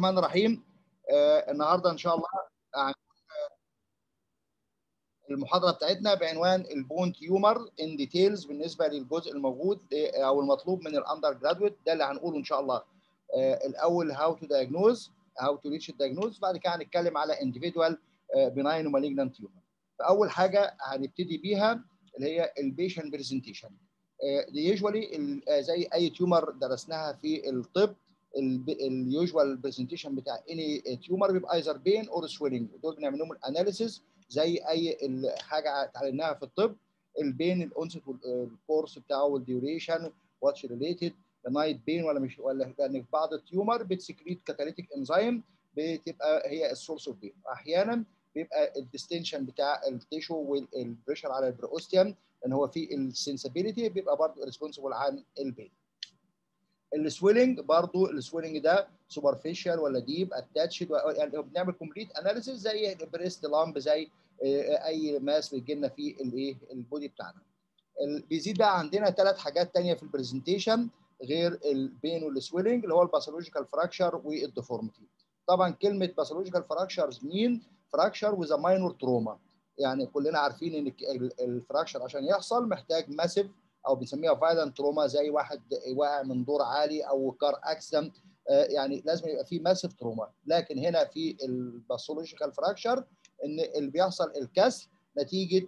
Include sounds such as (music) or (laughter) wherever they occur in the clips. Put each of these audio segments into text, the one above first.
الرحمن الرحيم. آه النهارده إن شاء الله المحاضرة بتاعتنا بعنوان ال bone tumor in details بالنسبة للجزء الموجود أو المطلوب من ال undergraduate ده اللي هنقوله إن شاء الله آه الأول how to diagnose how to reach ال diagnosis بعد كده هنتكلم على individual benign و malignant tumor فأول حاجة هنبتدي بيها اللي هي ال patient presentation دي usually زي أي tumor درسناها في الطب ال usual presentation بتاع any tumor بيبقى either pain or swelling دول بنعمل لهم ال analysis زي أي حاجة اتعلمناها في الطب. البين الانست والكورس بتاعه والديوريشن واتش ريليتد نايت بين ولا مش ولا لأن في بعض ال tumor بت secrete catalytic enzyme بتبقى هي ال source of pain أحيانا بيبقى الديستنشن بتاع التيشو والبريشر على البروستيوم لأن هو في ال sensibility بيبقى برضه responsible عن ال pain ال swelling برضو ال swelling ده superficial ولا deep attached يعني بنعمل complete analysis زي ال breast lump زي أي mass بيجي لنا في الايه ال body بتاعنا. بيزيد بقى عندنا ثلاث حاجات ثانية في ال presentation غير ال pain وال swelling اللي هو ال pathological fracture وال deformity طبعا كلمة pathological fractures mean fracture with minor trauma يعني كلنا عارفين إن ال fracture عشان يحصل محتاج massive أو بنسميها violent trauma زي واحد واقع من دور عالي أو car accident يعني لازم يبقى في massive trauma لكن هنا في ال pathological fracture إن اللي بيحصل الكسر نتيجة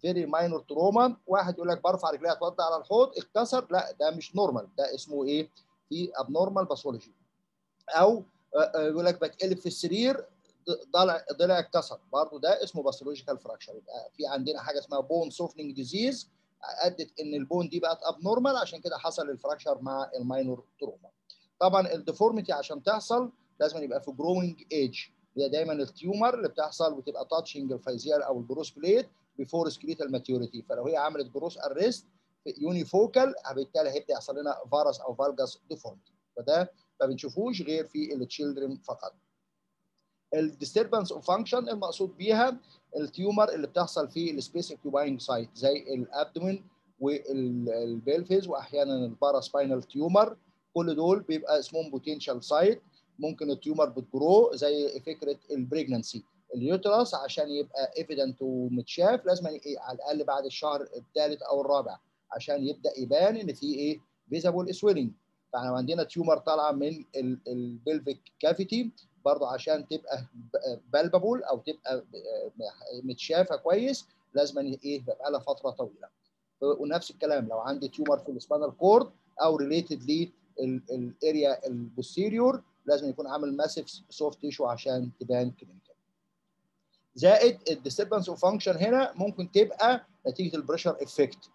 very minor trauma واحد يقول لك برفع رجلي اتوضع على الحوض اتكسر لا ده مش normal ده اسمه إيه؟ في abnormal pathology أو يقول لك بتقلب في السرير ضلع ضلع اتكسر برضه ده اسمه pathological fracture يبقى في عندنا حاجة اسمها bone softening disease أدت إن ال bone دي بقت abnormal عشان كده حصل ال fracture مع ال minor trauma طبعا ال deformity عشان تحصل لازم يبقى في growing age هي دايما ال tumor اللي بتحصل وتبقى touching ال physeal أو ال growth plate before skeletal maturity فلو هي عملت growth arrest unifocal بالتالي هيبدأ يحصل لنا varus أو valgus deformity فده ما بنشوفوش غير في ال children فقط. ال disturbance of function المقصود بيها ال tumor اللي بتحصل في ال space occupying site زي ال abdomen وال pelvis وأحيانا ال paraspinal tumor كل دول بيبقى اسمهم potential site ممكن ال tumor بت grow زي فكرة ال pregnancy ال uterus عشان يبقى evident ومتشاف لازم على الأقل بعد الشهر الثالث أو الرابع عشان يبدأ يبان إن في إيه؟ visible swelling فإحنا عندنا tumor طالعة من ال pelvic cavity برضه عشان تبقى palpable أو تبقى متشافة كويس لازم إيه يبقى لها فترة طويلة. ونفس الكلام لو عندي tumor في ال spinal cord أو related لل area ال posterior لازم يكون عامل massive soft tissue عشان تبان clinical زائد ال disturbance of function هنا ممكن تبقى نتيجة ال pressure effect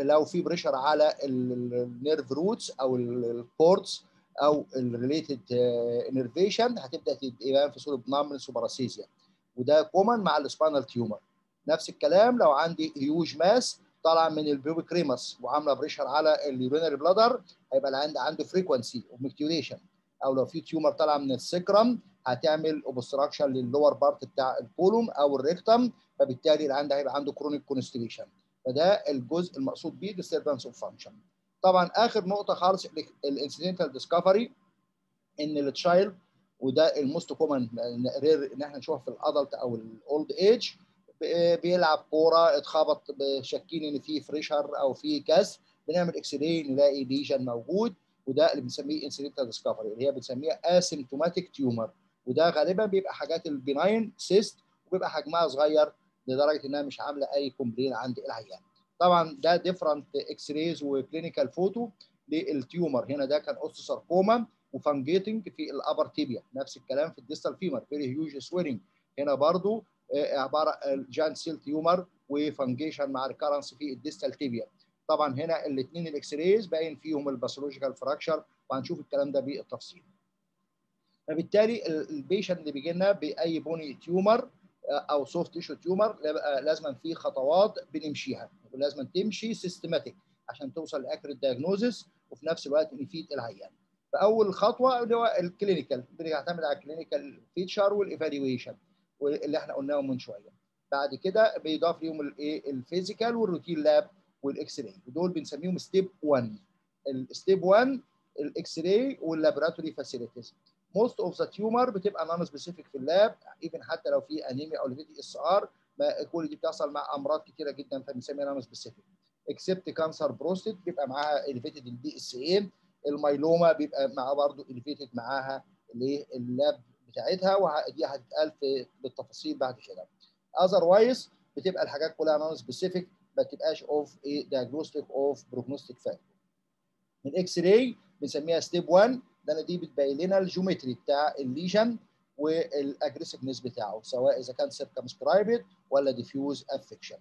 لو في pressure على ال nerve roots أو ال cords أو ال related innervation هتبدأ تبان في صورة numbness و paresthesia وده common مع ال spinal tumor نفس الكلام لو عندي huge mass طالعة من ال pubic ramus وعاملة pressure على ال urinary bladder هيبقى العيان عنده frequency of أو لو في تيومر طالعة من السكرم هتعمل اوبستراكشن للور بارت بتاع الكولوم أو الريكتم فبالتالي العند هيبقى عنده كرونيك كونستيبيشن فده الجزء المقصود بيه disturbance of function طبعا آخر نقطة خالص ال incidental discovery إن ال child وده ال most common rare إن إحنا نشوفها في ال adult أو ال old age بيلعب كورة اتخبط شاكين إن في fracture أو في كسر بنعمل x-ray نلاقي lesion موجود وده اللي بنسميه incidental discovery اللي هي بنسميها asymptomatic tumor وده غالبا بيبقى حاجات ال benign cyst وبيبقى حجمها صغير لدرجة إنها مش عاملة أي complaint عند العيان طبعا ده different x-rays و clinical photo لل tumor هنا ده كان osteosarcoma و fungating في ال upper tibia نفس الكلام في ال distal femur very huge swelling هنا برضو عبارة giant cell tumor و fungation مع recurrence في ال distal tibia طبعا هنا الاثنين ال x-rays باين فيهم ال pathological fracture وهنشوف الكلام ده بالتفصيل. فبالتالي ال patient اللي بيجي لنا بأي bony tumor أو soft tissue tumor لازم في خطوات بنمشيها. ولازم تمشي systematic عشان توصل ل accurate diagnosis وفي نفس الوقت نفيد العيان. فأول خطوة اللي هو ال clinical بنعتمد على ال clinical feature وال evaluation اللي إحنا قلناه من شوية. بعد كده بيضاف ليهم الايه ال physical وال routine lab وال x-ray ودول بنسميهم step 1 ال step 1 ال x-ray وال laboratory facilities most of the tumor بتبقى non-specific في ال lab even حتى لو في انيميا أو في ESR كل دي بتحصل مع أمراض كتيرة جدا فبنسميها non-specific except cancer prostate بيبقى معاها elevated ال PSA ال myeloma بيبقى معاها برضه elevated معاها ال lab بتاعتها ودي هتتقال في بالتفاصيل بعد كده. otherwise بتبقى الحاجات كلها non-specific ما بتبقاش of إيه diagnostic or prognostic factor ال X-ray بنسميها step 1 ده دي بتبين لنا ال geometry بتاع ال lesion وال aggressiveness بتاعه سواء إذا كان circumscribed ولا diffuse affection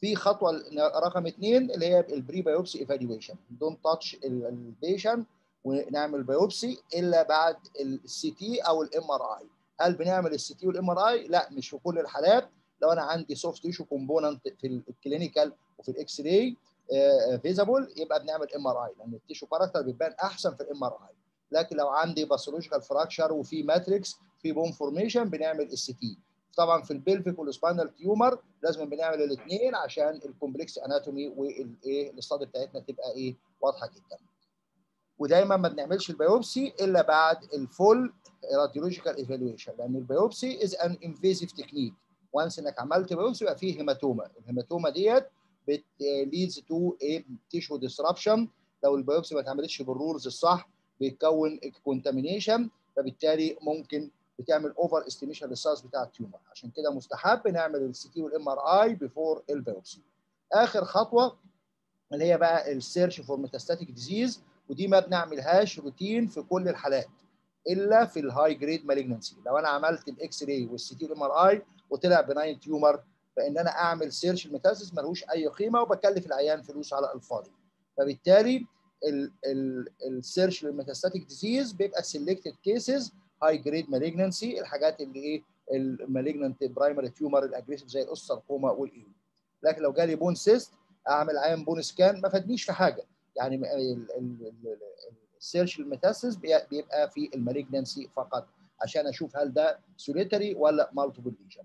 في خطوة رقم اثنين اللي هي ال pre-biopsy evaluation don't touch ال patient ونعمل biopsy إلا بعد ال CT أو ال MRI هل بنعمل ال CT وال MRI لا مش في كل الحالات. لو أنا عندي soft tissue component في ال clinical وفي ال X-ray visible يبقى بنعمل MRI لأن ال tissue character بيبان أحسن في ال MRI لكن لو عندي pathological fracture وفي matrix في bone formation بنعمل ال CT طبعا في ال pelvic وال spinal tumor لازم بنعمل الاثنين عشان ال complex anatomy والايه ال study بتاعتنا تبقى إيه؟ واضحة جدا. ودايما ما بنعملش ال biopsy إلا بعد ال full radiological evaluation لأن ال biopsy is an invasive technique و once إنك عملت biopsy يبقى فيه hematoma ال hematoma ديت leads to إيه tissue disruption لو ال biopsy ما اتعملتش بال rules الصح بيتكون contamination فبالتالي ممكن بتعمل overestimation لل size بتاع ال tumor عشان كده مستحب نعمل ال CT وال MRI before ال biopsy آخر خطوة اللي هي بقى ال search for metastatic disease ودي ما بنعملهاش روتين في كل الحالات إلا في ال high grade malignancy لو أنا عملت ال X-ray وال CT وال MRI وطلع benign tumor فإن أنا أعمل search ال metastasis ملوش أي قيمة وبكلف العيان فلوس على الفاضي. فبالتالي ال search لل metastatic disease بيبقى selected cases high grade malignancy الحاجات اللي إيه ال malignant primary tumor ال aggressive زي الاساركوما والايو لكن لو جالي bone cyst أعمل عين bone scan ما فادنيش في حاجة. يعني ال search ال metastasis بيبقى في ال malignancy فقط. عشان أشوف هل ده solitary ولا multiple lesion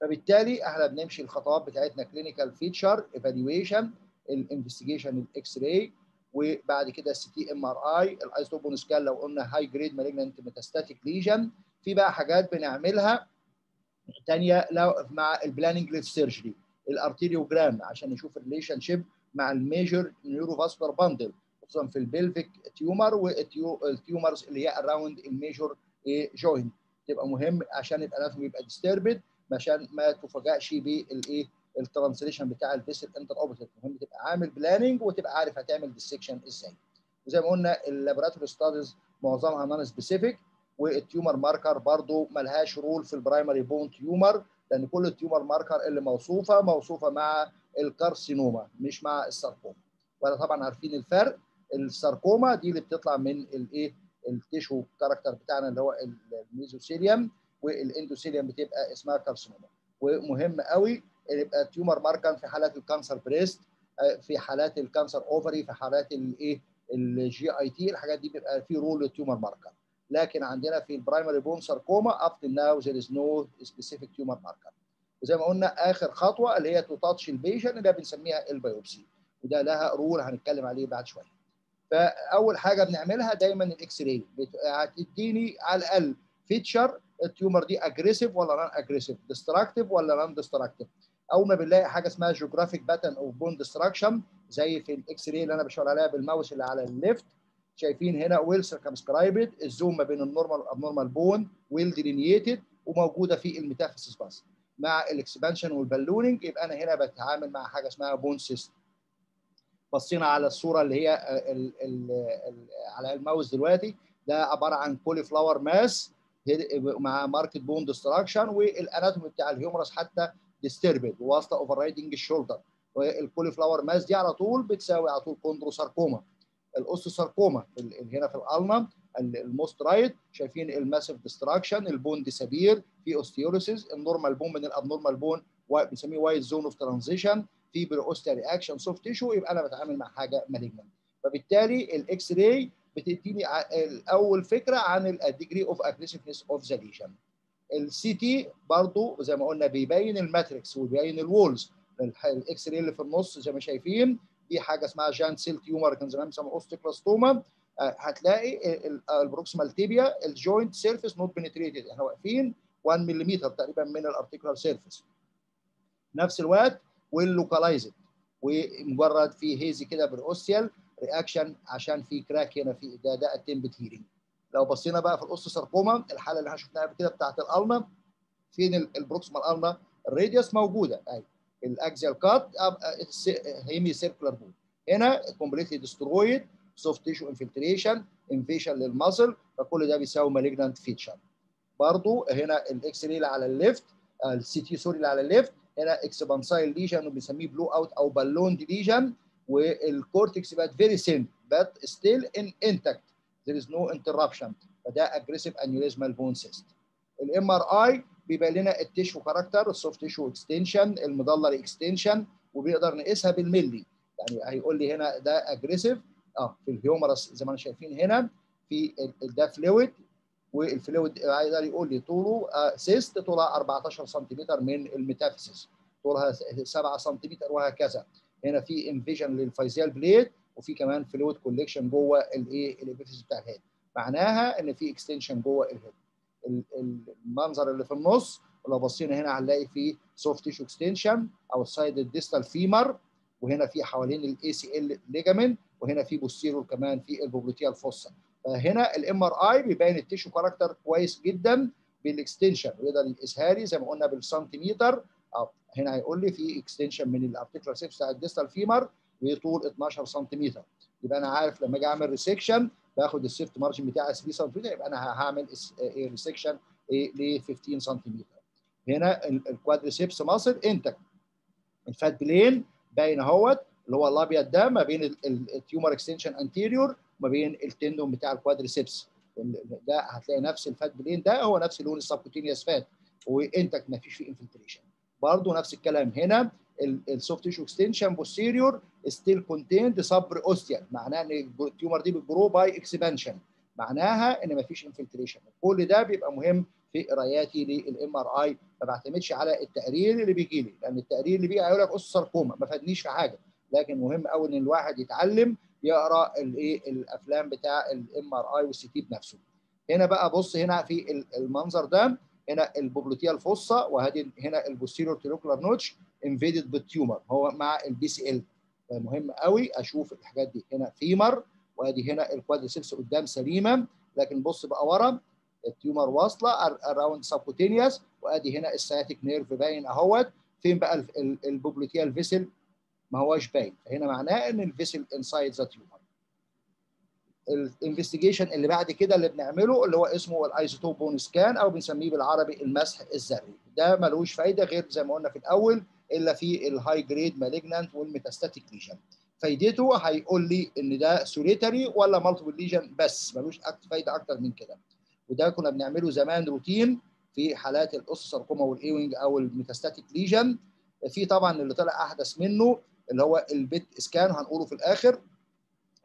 فبالتالي إحنا بنمشي الخطوات بتاعتنا clinical feature evaluation ال investigation ال X-ray وبعد كده ال CT MRI ال isotope bone scan لو قلنا high grade malignant metastatic lesion في بقى حاجات بنعملها ثانية لو مع ال planning لل surgery ال arteriogram عشان نشوف ال relationship مع ال major neurovascular bundle خصوصا في ال pelvic tumor وال tumors اللي هي around ال major joint تبقى مهم عشان ال anatomy يبقى disturbed عشان ما تفاجئش بالإيه ال translation بتاع ال vessel intraoperative مهم تبقى عامل planning وتبقى عارف هتعمل dissection إزاي. وزي ما قلنا ال laboratory studies معظمها nonspecific وال tumor marker برضو ملهاش role في ال primary bone tumor لأن كل ال tumor marker اللي موصوفة موصوفة مع ال carcinoma مش مع الساركوما ولا طبعا عارفين الفرق. الساركوما دي اللي بتطلع من الايه ال tissue character بتاعنا اللي هو ال mesothelium وال endothelium بتبقى اسمها carcinoma ومهم قوي يبقى tumor marker في حالات ال cancer breast في حالات ال cancer ovary في حالات الايه ال GIT الحاجات دي بيبقى في role لل tumor marker لكن عندنا في ال primary bone sarcoma up to now there is no specific tumor marker. وزي ما قلنا آخر خطوة اللي هي to touch ال patient اللي بنسميها ال biopsy وده لها role هنتكلم عليه بعد شوية. فأول حاجة بنعملها دايما ال X-ray هتديني على الأقل feature ال tumor دي aggressive ولا non-aggressive destructive ولا non-destructive اول ما بنلاقي حاجة اسمها geographic pattern of bone destruction زي في ال X-ray اللي أنا بشاور عليها بالماوس اللي على ال left. شايفين هنا well circumscribed ال zone ما بين ال normal وال abnormal bone well delineated وموجودة في ال metaphysis بس. مع ال expansion وال ballooning يبقى أنا هنا بتعامل مع حاجة اسمها bone cyst بصينا على الصورة اللي هي ال ال ال على الماوس دلوقتي. ده عبارة عن cauliflower mass مع marked bone destruction وال anatomy بتاع ال humerus حتى disturbed واصله overriding ال shoulder. وال cauliflower mass دي على طول بتساوي على طول chondrosarcoma ال osteosarcoma هنا في ال ulna ال most right شايفين ال massive destruction ال bone disappear في osteolysis ال normal bone من ال abnormal bone بنسميه wide zone of transition في periosteal reaction soft tissue يبقى أنا بتعامل مع حاجة malignant فبالتالي ال X-ray بتديني أول فكرة عن ال degree of aggressiveness of the lesion ال CT برضه زي ما قلنا بيبين ال matrix وبيبين ال walls الإكس راي اللي في النص زي ما شايفين. دي حاجة اسمها جان سيل تيومر كان زمان بيسموها اوستيكلاستوما هتلاقي البروكسيمال تيبيا الجوينت سيرفيس نوت بنتريتد إحنا واقفين 1 ملم تقريبا من الارتيكولار سيرفيس نفس الوقت واللوكالايزد ومجرد في هيزي كده بالأوستيال رياكشن عشان في كراك هنا في ده ده اتمبت هيرنج لو بصينا بقى في الاوستو ساركوما الحالة اللي إحنا شفناها قبل كده بتاعت الالنا فين ال proximal ulna ال radius موجودة اهي ال axial cut hemicircular bowl هنا completely destroyed soft tissue infiltration invasion لل muscle فكل ده بيساوي malignant feature برضو هنا ال X-ray اللي على ال left ال CT sorry اللي على ال left هنا expansile lesion وبنسميه blow out أو balloon lesion وال cortex بقت very thin but still in intact. There is no interruption. فده aggressive aneurysmal bone cyst. MRI بيبين لنا ال tissue character ال soft tissue extension ال medullary extension وبيقدر نقيسها بالملي. يعني هيقول لي هنا ده aggressive آه في ال humerus زي ما إحنا شايفين هنا في ده fluid وال fluid يقدر يقول لي طوله آه cyst طولها 14 سنتيمتر من ال metaphysis طولها 7 سنتيمتر وهكذا. هنا في invasion لل physeal plate وفي كمان fluid collection جوه الايه ال epiphysis بتاع ال head معناها إن في extension جوه ال head المنظر اللي في النص ولو بصينا هنا هنلاقي في soft tissue extension outside ال distal femur وهنا في حوالين ال ACL ligament وهنا في posterior كمان في ال popliteal fossa فهنا ال MRI بيبين ال tissue character كويس جدا بال extension ويقدر يقيسها زي ما قلنا بالسنتيمتر هنا هيقول لي في extension من ال articular surface بتاع ال distal femur وطول 12 سنتيمتر. يبقى أنا عارف لما أجي أعمل resection باخد ال safety margin بتاعي 3 سنتيمتر يبقى أنا هعمل resection ل 15 سنتيمتر. هنا ال quadriceps muscle intact ال fat plane باين أهوت اللي هو الأبيض ده ما بين ال tumor extension anterior وما بين ال tendon بتاع ال quadriceps ده هتلاقي نفس ال fat plane ده هو نفس لون ال subcutaneous fat و intact ما فيش فيه infiltration برضه نفس الكلام. هنا ال soft tissue extension posterior still contained subperiosteal معناها إن ال tumor دي بت grow by expansion معناها إن ما فيش infiltration كل ده بيبقى مهم في قراياتي لل MRI ما بعتمدش على التقرير اللي بيجي لي لأن التقرير اللي بيجي هيقول لك osteosarcoma ما فادنيش في حاجة. لكن مهم قوي إن الواحد يتعلم يقرأ الايه الأفلام بتاع ال MRI وال CT بنفسه. هنا بقى بص هنا في المنظر ده. هنا البوبلوتيال فوسا وهذه هنا البوستيريور تيروكولار نوتش انفيدد بالتيومر هو مع البي سي ال مهم قوي أشوف الحاجات دي هنا فيمر وادي هنا الكوادريسيبس قدام سليمة لكن بص بقى ورا التيومر واصلة اراوند سبكوتينيوس وادي هنا السياتيك نيرف باين اهوت. فين بقى البوبلوتيال فيسل ما هواش باين. فهنا معناه إن الفيسل انسايد ذا تيومر ال investigation اللي بعد كده اللي بنعمله اللي هو اسمه ال isotope bone scan أو بنسميه بالعربي المسح الذري. ده ملوش فايدة غير زي ما قلنا في الأول إلا في ال high grade malignant وال metastatic lesion فايدته هيقول لي إن ده solitary ولا multiple lesion بس ملوش فايدة أكتر من كده. وده كنا بنعمله زمان روتين في حالات ال osteosarcoma وال Ewing أو ال metastatic lesion في طبعا اللي طلع أحدث منه اللي هو ال PET scan هنقوله في الآخر.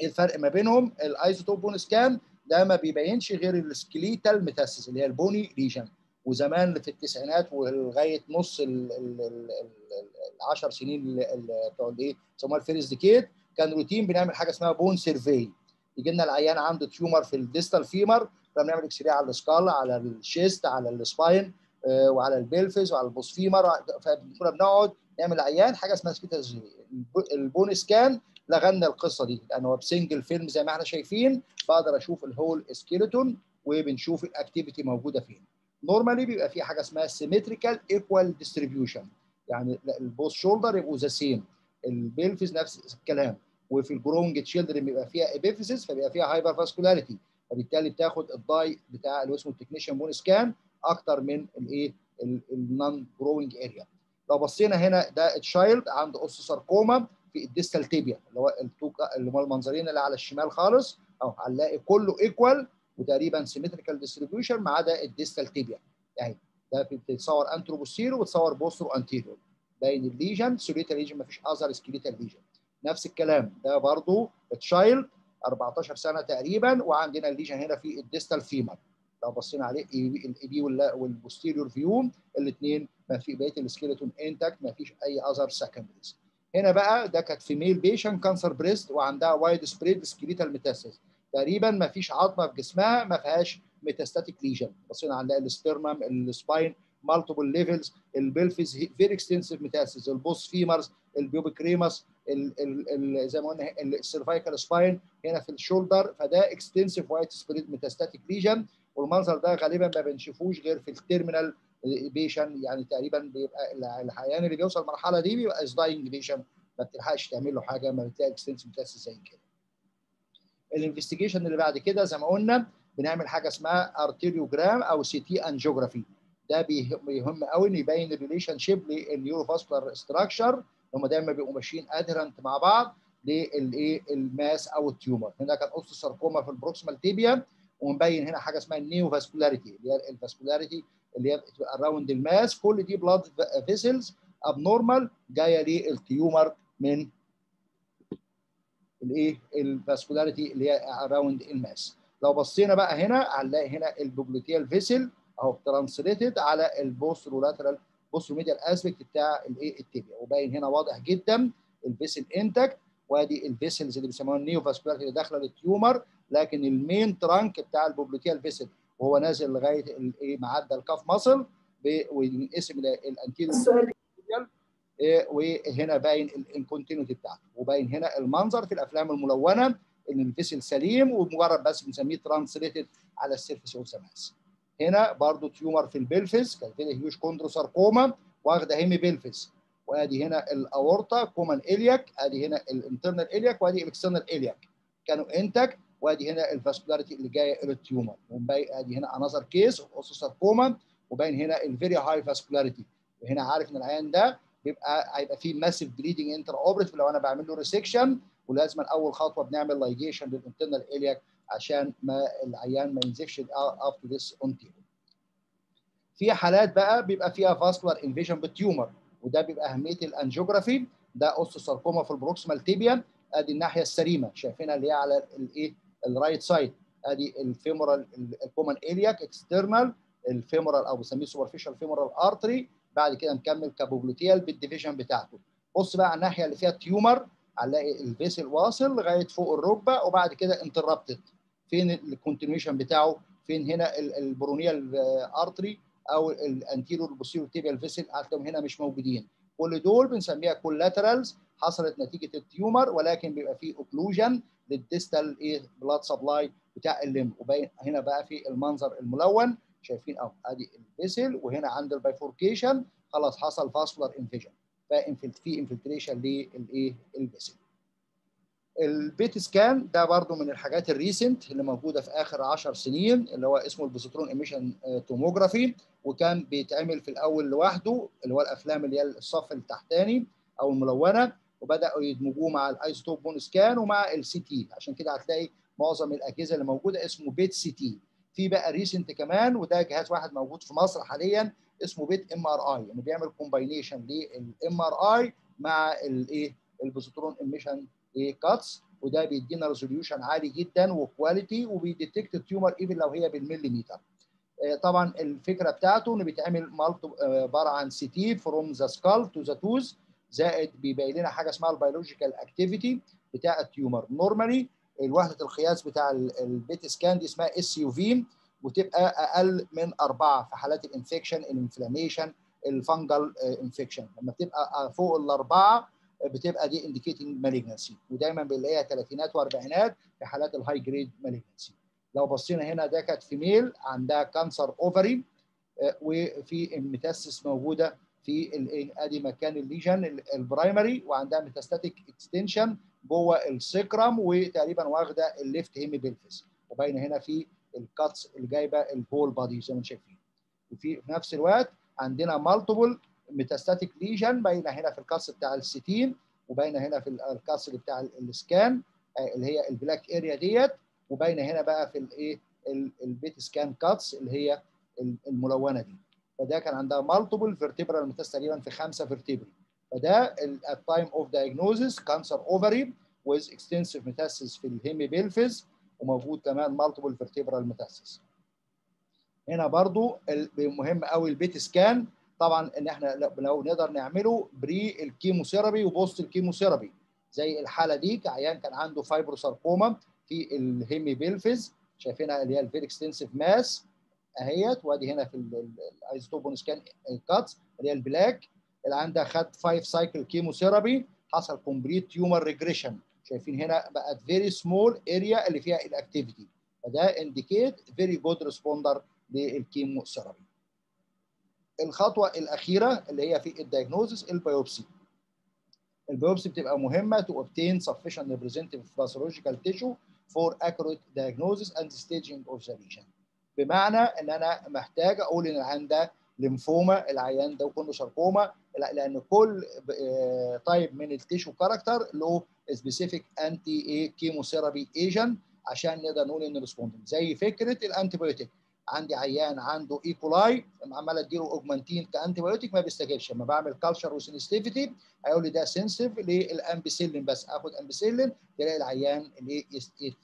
الفرق ما بينهم ال isotope bone scan ده ما بيبينش غير ال skeletal metastasis اللي هي ال bony lesion وزمان في التسعينات ولغاية نص ال 10 سنين بتوع الايه بيسموها ال first decade كان روتين بنعمل حاجة اسمها bone survey يجي لنا العيان عنده tumor في ال distal femur بنعمل X-ray على ال skull على ال chest على ال spine آه وعلى ال pelvis وعلى ال both femur فكنا بنقعد نعمل عيان حاجة اسمها skeletal ال bone scan لغنا القصة دي. لأن هو ب single film زي ما إحنا شايفين بقدر أشوف ال whole skeleton وبنشوف ال activity موجودة فين. normally بيبقى في حاجة اسمها symmetrical equal distribution يعني ال both shoulder يبقوا the same ال pelvis نفس الكلام. وفي ال growing children بيبقى فيها epiphysis فبيبقى فيها hypervascularity فبالتالي بتاخد ال dye بتاع اللي اسمه ال technetium bone scan أكتر من الايه؟ ال non growing area لو بصينا هنا ده child عنده osteosarcoma في ال distal tibia اللي هو اللي هم المنظرين اللي على الشمال خالص. أهو هنلاقي كله equal وتقريبا symmetrical distribution ما عدا ال distal tibia يعني ده بتتصور antero postero وتصور postero anterior باين ال lesion solitary lesion ما فيش other skeletal lesion نفس الكلام. ده برضو child 14 سنة تقريبا وعندنا ال lesion هنا في ال distal femur لو بصينا عليه ال AP وال posterior view الاثنين ما في بقية ال skeleton intact ما فيش أي other secondaries هنا بقى ده كانت female patient cancer breast وعندها widespread skeletal metastasis تقريبا ما فيش عظمة في جسمها ما فيهاش metastatic lesion بصينا على الاسترنم السباين مالتيبل ليفلز البلفيز فيري اكستنسيف ميتاسيس البوس فيمرز البيوبيك ريمس زي ما قلنا ال cervical spine هنا في ال shoulder. فده extensive widespread metastatic lesion والمنظر ده غالبا ما بنشوفوش غير في ال terminal patient يعني تقريبا بيبقى العيان اللي بيوصل المرحلة دي بيبقى dying patient ما بتلحقش تعمل له حاجة ما بتلاقي extensive metastasis زي كده. ال investigation اللي بعد كده زي ما قلنا بنعمل حاجة اسمها arteriogram أو CT angiography ده بيهم قوي إن يبين ال relationship لل neurovascular structure هم دايما بيبقوا ماشيين adherent مع بعض للإيه؟ ال mass أو ال tumor. هنا كان osteosarcoma في ال proximal tibia ومبين هنا حاجة اسمها ال neovascularity اللي هي ال vascularity اللي هي around ال mass. كل دي blood vessels abnormal جاية لل tumor من الايه ال vascularity اللي هي around ال mass لو بصينا بقى هنا هنلاقي هنا ال popliteal vessel اهو translated على ال posterolateral posteromedial aspect بتاع الايه ال tibia. وباين هنا واضح جدا ال vessel intact وادي ال vessels اللي بيسموها ال neovascularity اللي داخلة لل tumor لكن ال main trunk بتاع ال popliteal vessel وهو نازل لغاية الايه معدى ال calf muscle وينقسم ال anterior وهنا باين ال in continuity بتاعته. وباين هنا المنظر في الأفلام الملونة إن ال vessel سليم ومجرد بس بنسميه translated على ال surface of هنا برضو tumor في ال pelvis كان كده huge chondrosarcoma واخدة hemipelvis وأدي هنا الأورطة common iliac أدي هنا ال internal iliac وأدي ال external iliac كانوا intact وأدي هنا ال vascularity اللي جاية إلى ال tumor أدي هنا another case of osteosarcoma وباين هنا ال very high vascularity وهنا عارف إن العيان ده بيبقى هيبقى فيه massive bleeding intraoperative لو أنا بعمل له resection ولازم أول خطوة بنعمل ligation لل internal iliac عشان ما العيان ما ينزفش up to this one في حالات بقى بيبقى فيها vascular invasion بال tumor وده بيبقى أهمية ال angiography ده osteosarcoma في ال proximal tibia أدي الناحية السليمة شايفينها اللي هي على الايه ال right side أدي ال femoral ال common iliac external ال femoral أو بنسميه superficial femoral artery بعد كده نكمل ك popliteal بال division بتاعته. بص بقى على الناحية اللي فيها tumor هنلاقي ال vessel واصل لغاية فوق الركبة وبعد كده interrupted فين ال continuation بتاعه؟ فين هنا ال peroneal artery أو ال anterior posterior tibial vessel هتلاقيهم هنا مش موجودين. كل دول بنسميها collaterals حصلت نتيجة ال tumor ولكن بيبقى فيه occlusion لل distal إيه blood supply بتاع ال limb وباين هنا بقى في المنظر الملون. شايفين اهو أدي ال vessel وهنا عند ال bifurcation خلاص حصل vascular invasion في infiltration للإيه؟ ال vessel ال PET scan ده برضو من الحاجات ال recent اللي موجودة في آخر 10 سنين اللي هو اسمه ال positron emission tomography وكان بيتعمل في الأول لوحده اللي هو الأفلام اللي هي الصف التحتاني أو الملونة وبدأوا يدمجوه مع ال isotope bone scan ومع ال CT عشان كده هتلاقي معظم الأجهزة اللي موجودة اسمه PET CT في بقى recent كمان وده جهاز واحد موجود في مصر حاليا اسمه PET MRI يعني بيعمل combination لل MRI مع الايه ال positron emission cuts وده بيدينا resolution عالي جدا و quality وبي detect ال tumor even لو هي بالمليمتر طبعا الفكرة بتاعته إنه بيتعمل عبارة عن CT from the skull to the toes زائد بيبين لنا حاجة اسمها ال biological activity بتاع ال tumor normally الوحده القياس بتاع ال PET scan دي اسمها SUV وتبقى أقل من أربعة في حالات ال infection ال inflammation ال fungal infection لما بتبقى فوق الأربعة بتبقى دي indicating malignancy ودايما بنلاقيها ثلاثينات وأربعينات في حالات ال high grade malignancy لو بصينا هنا ده كانت female عندها cancer ovary وفي metastasis موجودة في ادي مكان ال lesion ال primary وعندها metastatic extension جوه ال sacrum وتقريبا واخدة ال left hemipelvis وباينه هنا في ال cuts اللي جايبه ال whole body زي ما شايفين. وفي في نفس الوقت عندنا multiple metastatic lesion باينه هنا في ال cuts بتاع ال CT وباينه هنا في اللي بتاع ال scan اللي هي ال black area ديت. وباينه هنا بقى في الايه ال PET scan cuts اللي هي الملونة دي. فده كان عندها multiple vertebral mets تقريبا في خمسة vertebrae فده at time of diagnosis cancer ovary with extensive metastasis في ال hemipelvis وموجود كمان multiple vertebral metastasis هنا برضو مهم قوي ال PET scan طبعا إن إحنا لو نقدر نعمله pre ال chemotherapy و post ال chemotherapy زي الحالة دي عيان كان عنده fibrosarcoma في ال hemipelvis شايفينها اللي هي ال very extensive mass أهيت وأدي هنا في ال isotope bone scan cuts اللي هي ال black اللي عندها خد 5 cycle chemotherapy حصل complete tumor regression شايفين هنا بقت very small area اللي فيها ال activity فده indicate very good responder لل chemotherapy الخطوة الأخيرة اللي هي في ال diagnosis ال biopsy. ال biopsy بتبقى مهمة to obtain sufficient representative pathological tissue for accurate diagnosis and staging of the بمعنى إن أنا محتاج أقول إن العيان ده ليمفوما العيان ده كله ساركوما لأن كل type من ال tissue character له specific anti إيه chemotherapy agent عشان نقدر نقول ان respondent زي فكرة ال antibiotic عندي عيان عنده E. coli عمال أديله Augmentin ك antibiotic ما بيستجيبش لما بعمل culture و sensitivity هيقول لي ده sensitive لل ampicillin بس. آخد امبيسيلين تلاقي العيان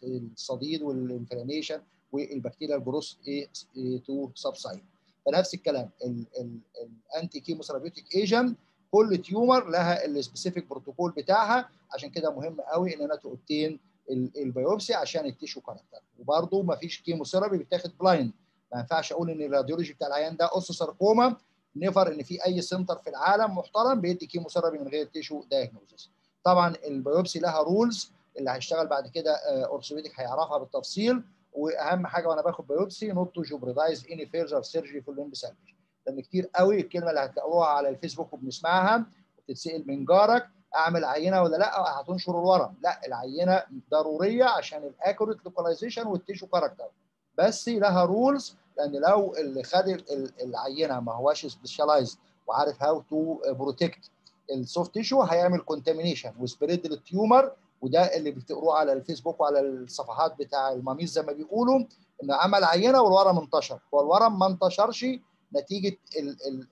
الصديد وال inflammation والبكتيريا ال growth to subside فنفس الكلام ال anti chemotherapeutic agent كل tumor لها ال specific protocol بتاعها. عشان كده مهم قوي إن أنا to obtain ال biopsy عشان ال tissue character وبرده ما فيش chemotherapy بيتاخد blind ما ينفعش أقول إن ال radiology بتاع العيان ده osteosarcoma never إن في أي center في العالم محترم بيدي chemotherapy من غير tissue diagnosis طبعا ال biopsy لها rules اللي هيشتغل بعد كده orthopedic هيعرفها بالتفصيل. واهم حاجة وأنا باخد biopsy not to jeopardize any further surgery في ال limb salvage لأن كتير قوي الكلمة اللي هتلاقوها على الفيسبوك وبنسمعها وبتتسأل من جارك اعمل عينة ولا لأ؟ هتنشر الورم. لأ العينة ضرورية عشان ال accurate localization وال tissue character بس لها rules لأن لو اللي خد العينة ما هواش specialized وعارف how to protect ال soft tissue هيعمل contamination و spread لل tumor وده اللي بتقروه على الفيسبوك وعلى الصفحات بتاع ال mommies زي ما بيقولوا إن عمل عينة والورم انتشر. هو الورم ما انتشرش نتيجة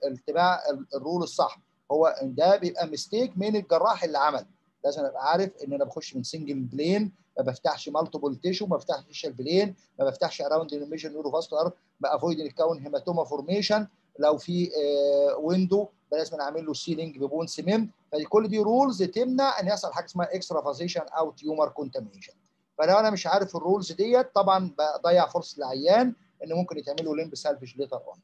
الاتباع ال rule الصح. هو ده بيبقى mistake من الجراح اللي عمل. لازم أبقى عارف إن أنا بخش من single plane ما بفتحش multiple tissue ما بفتحش ال plane ما بفتحش around ال major neurovascular ب avoid الكون hematoma formation لو في window لازم اعمل له sealing ب bone cement فكل دي rules تمنع إن يحصل حاجة اسمها extravasation أو tumor contamination فلو أنا مش عارف ال rules ديت طبعا بضيع فرصة العيان إن ممكن يتعمل له limb salvage later on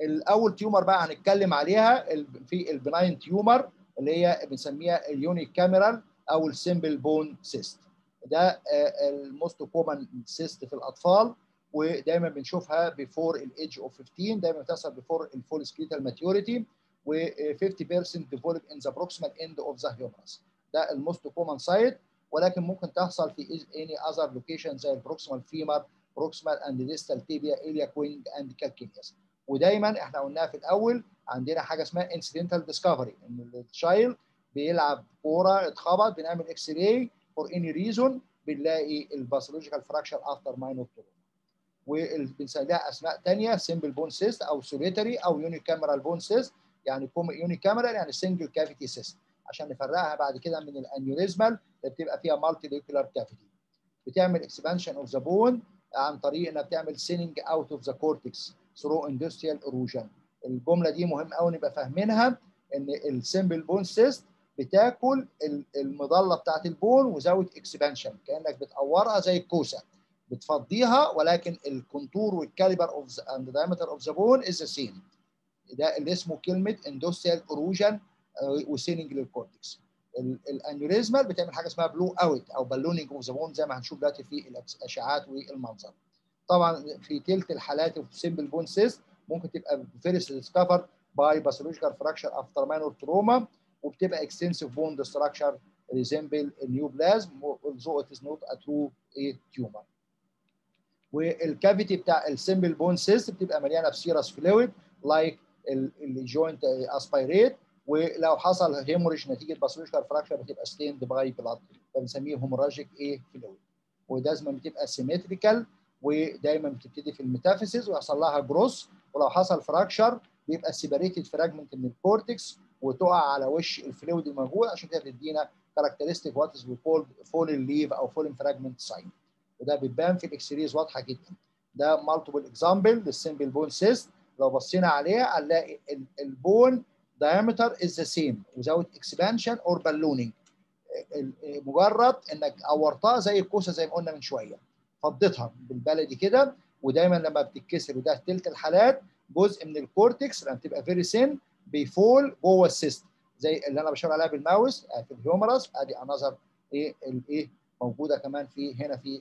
الأول tumor بقى هنتكلم عليها في ال benign tumor اللي هي بنسميها ال unicameral أو ال simple bone cyst ده ال most common cyst في الأطفال. ودايما بنشوفها before ال age of 15 دايما بتحصل before ال full skeletal maturity و 50% develop in the proximal end of the humerus ده ال most common site ولكن ممكن تحصل في any other location زي ال proximal femur proximal and distal tibia iliac wing and calcaneus ودايما إحنا قلناها في الأول عندنا حاجة اسمها incidental discovery إن ال child بيلعب كورة اتخبط بنعمل X-ray for any reason بنلاقي ال pathological fracture after minor وبنسميها أسماء ثانية simple bone cyst أو solitary أو unicameral bone cyst يعني unicameral يعني single cavity cyst عشان نفرقها بعد كده من ال aneurysmal اللي بتبقى فيها multilocular cavity بتعمل expansion of the bone عن طريق إنها بتعمل thinning out of the cortex through endosteal erosion الجملة دي مهم قوي نبقى فاهمينها إن ال simple bone cyst بتاكل ال medulla بتاعت ال bone without expansion كأنك بتقورها زي الكوسة. بتفضيها ولكن ال contour وال caliber of and diameter of the bone is the same ده اللي اسمه كلمة endosteal erosion و thinning لل cortex ال aneurysmal بتعمل حاجة اسمها blow out أو ballooning of the bone زي ما هنشوف دلوقتي في الأشعاعات والمنظر. طبعا في ثلث الحالات في simple bone cyst ممكن تبقى first discover by pathological fracture after minor trauma وبتبقى extensive bone destruction resemble neoplasm although it is not a true وال cavity بتاع ال simple bone cyst بتبقى مليانة ب serous fluid like ال joint aspirate ولو حصل hemorrhage نتيجة pathological fracture بتبقى stained by blood فبنسميه hemorrhagic إيه fluid ودايما بتبقى symmetrical ودايما بتبتدي في ال metaphysis ويحصل لها جروس ولو حصل fracture بيبقى separated fragment من ال cortex وتقع على وش ال fluid الموجود عشان كده بتدينا characteristic what is called fallen leaf أو fallen fragment sign وده بيبان في ال X-rays واضحة جدا. ده multiple example لل simple bone cyst لو بصينا عليه هنلاقي ال bone diameter is the same without expansion or ballooning. مجرد إنك اورتها زي الكوسة زي ما قلنا من شوية. فضيتها بالبلدي كده ودايما لما بتتكسر وده في ثلث الحالات جزء من ال cortex لما بتبقى very thin ب fall جوه ال cyst زي اللي أنا بشاور عليها بالماوس في ال humerus أدي another إيه الايه موجودة كمان في هنا في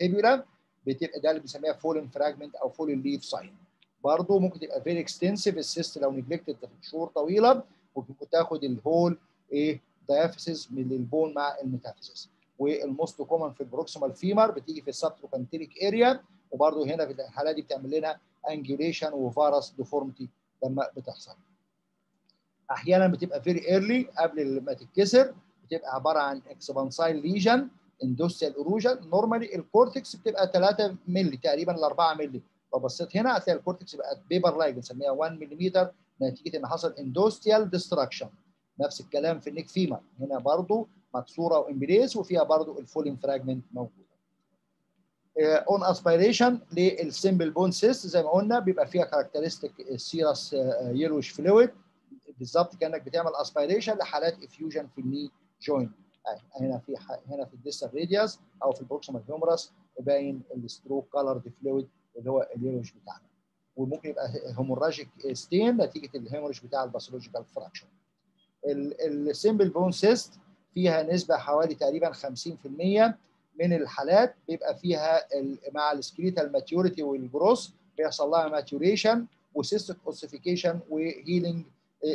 ال fibula بتبقى ده اللي بنسميها fallen fragment أو fallen leaf sign برضه ممكن تبقى very extensive ال cyst لو neglected شهور طويلة ممكن تاخد ال whole إيه diaphysis من ال bone مع ال metaphysis وال most common في ال proximal femur بتيجي في ال subtrochanteric area وبرضه هنا في الحالة دي بتعمل لنا angulation و varus deformity لما بتحصل. أحيانا بتبقى very early قبل ما تتكسر بتبقى عبارة عن expansile lesion endosteal erosion normally ال cortex بتبقى 3 مللي تقريبا ل 4 مللي. لو بصيت هنا هتلاقي ال cortex بقت paper like بنسميها 1 ملم نتيجة إن حصل endosteal destruction نفس الكلام في ال neck femur. هنا برضو مكسورة وامبريس وفيها برضو ال fallen fragment موجودة. on aspiration لل simple bone cyst زي ما قلنا بيبقى فيها characteristic serous yellowish fluid بالظبط كأنك بتعمل aspiration لحالات effusion في ال knee joint هنا في هنا في ال distal radius أو في ال proximal humerus باين ال straw colored fluid اللي هو ال yellowish بتاعنا. وممكن يبقى hemorrhagic stain نتيجة ال hemorrhage بتاع الباثولوجيكال فراكشن السمبل بون سيست فيها نسبة حوالي تقريبا 50% من الحالات بيبقى فيها مع ال skeletal maturity وال growth بيحصل لها maturation و cystic ossification و healing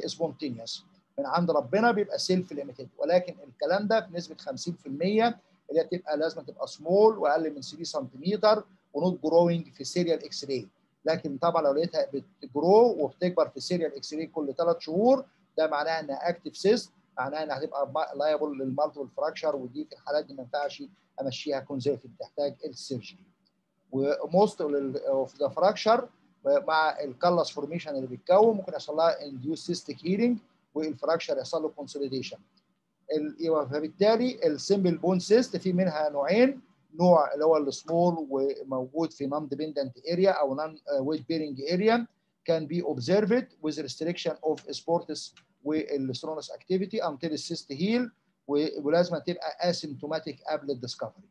spontaneous من عند ربنا بيبقى self limited ولكن الكلام ده بنسبة 50% اللي هي بتبقى لازم تبقى سمول وأقل من 3 سنتيمتر و not growing في ال serial X-ray لكن طبعا لو لقيتها بت grow وبتكبر في ال serial X-ray كل ثلاث شهور ده معناه إنها active cyst معناها إنها هتبقى liable لل multiple fracture ودي في الحالات دي ما ينفعش أمشيها conservative تحتاج ال surgery و most of the fracture مع ال callus formation اللي بيتكون ممكن يحصل لها induced cystic healing وال fracture يحصل له consolidation فبالتالي ال simple bone cyst في منها نوعين. نوع اللي هو السمول وموجود في non-dependent area أو non-weight bearing area can be observed with restriction of sports وال strenuous activity until ال cyst heal ولازم تبقى asymptomatic قبل ال discovery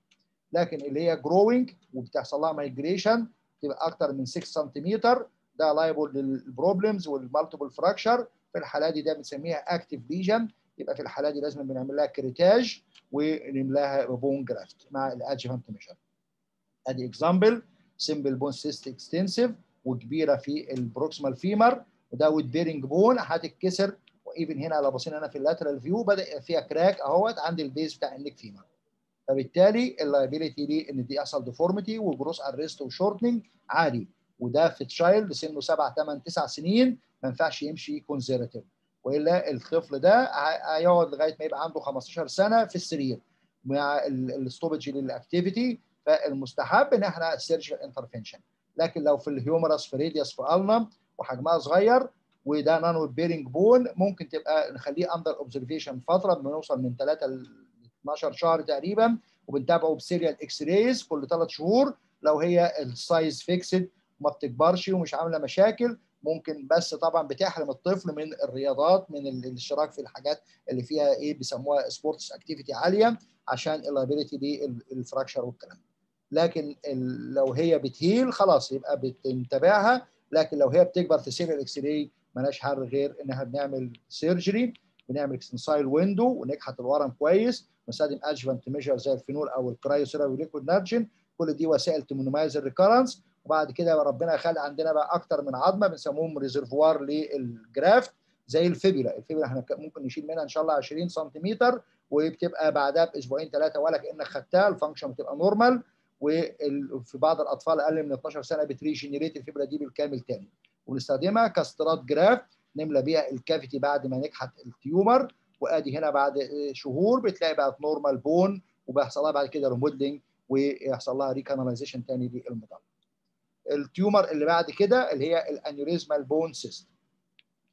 لكن اللي هي growing وبتحصل لها migration تبقى أكتر من 6 سنتيمتر ده liable لل problems وال multiple fracture في الحالات دي ده بنسميها active lesion يبقى في الحالات دي لازم بنعمل لها curettage ونملاها bone graft مع ال adjuvant measure ادي example simple bone cyst extensive وكبيرة في ال proximal femur وده weight bearing bone هتتكسر و even هنا لو بصينا هنا في ال lateral view بدأ فيها crack أهوت عند ال base بتاع ال neck femur فبالتالي ال liability دي إن دي يحصل deformity و growth arrest و shortening عادي. وده في child سنه 7 8 9 سنين ما ينفعش يمشي conservative وإلا الطفل ده هيقعد لغاية ما يبقى عنده 15 سنة في السرير مع ال stoppage لل activity فالمستحب إن إحنا surgical intervention لكن لو في ال humerus في radius في ulna وحجمها صغير وده non-weight bearing bone ممكن تبقى نخليه under observation فترة بنوصل من 3 ل 12 شهر تقريبا وبنتابعه ب serial X-rays كل ثلاث شهور. لو هي ال size fixed وما بتكبرش ومش عاملة مشاكل ممكن بس طبعا بتحرم الطفل من الرياضات من الاشتراك في الحاجات اللي فيها إيه بيسموها sports activity عالية عشان ال liability دي ال fracture والكلام. لكن لو هي بت heal خلاص يبقى بنتابعها لكن لو هي بتكبر في serial X-ray مالهاش حل غير إنها بنعمل surgery بنعمل extensile window ونكحت الورم كويس ونستخدم adjuvant measure زي الفينول أو ال cryosurgery و liquid nitrogen كل دي وسائل ت minimize ال recurrence وبعد كده ربنا يخلي عندنا بقى أكتر من عظمة بنسموهم reservoir لل graft زي ال fibula ال fibula ممكن نشيل منها إن شاء الله 20 سنتيمتر وبتبقى بعدها بأسبوعين ثلاثة ولا كأنك خدتها ال function بتبقى normal وفي بعض الأطفال أقل من 12 سنة بت regenerate ال fibula دي بالكامل تاني ونستخدمها ك strut graft نملى بيها ال cavity بعد ما نكحت ال tumor وآدي هنا بعد شهور بتلاقي بقت normal bone وبيحصل لها بعد كده remodeling ويحصل لها recanalization تاني لل medulla. ال tumor اللي بعد كده اللي هي ال aneurysmal bone cyst.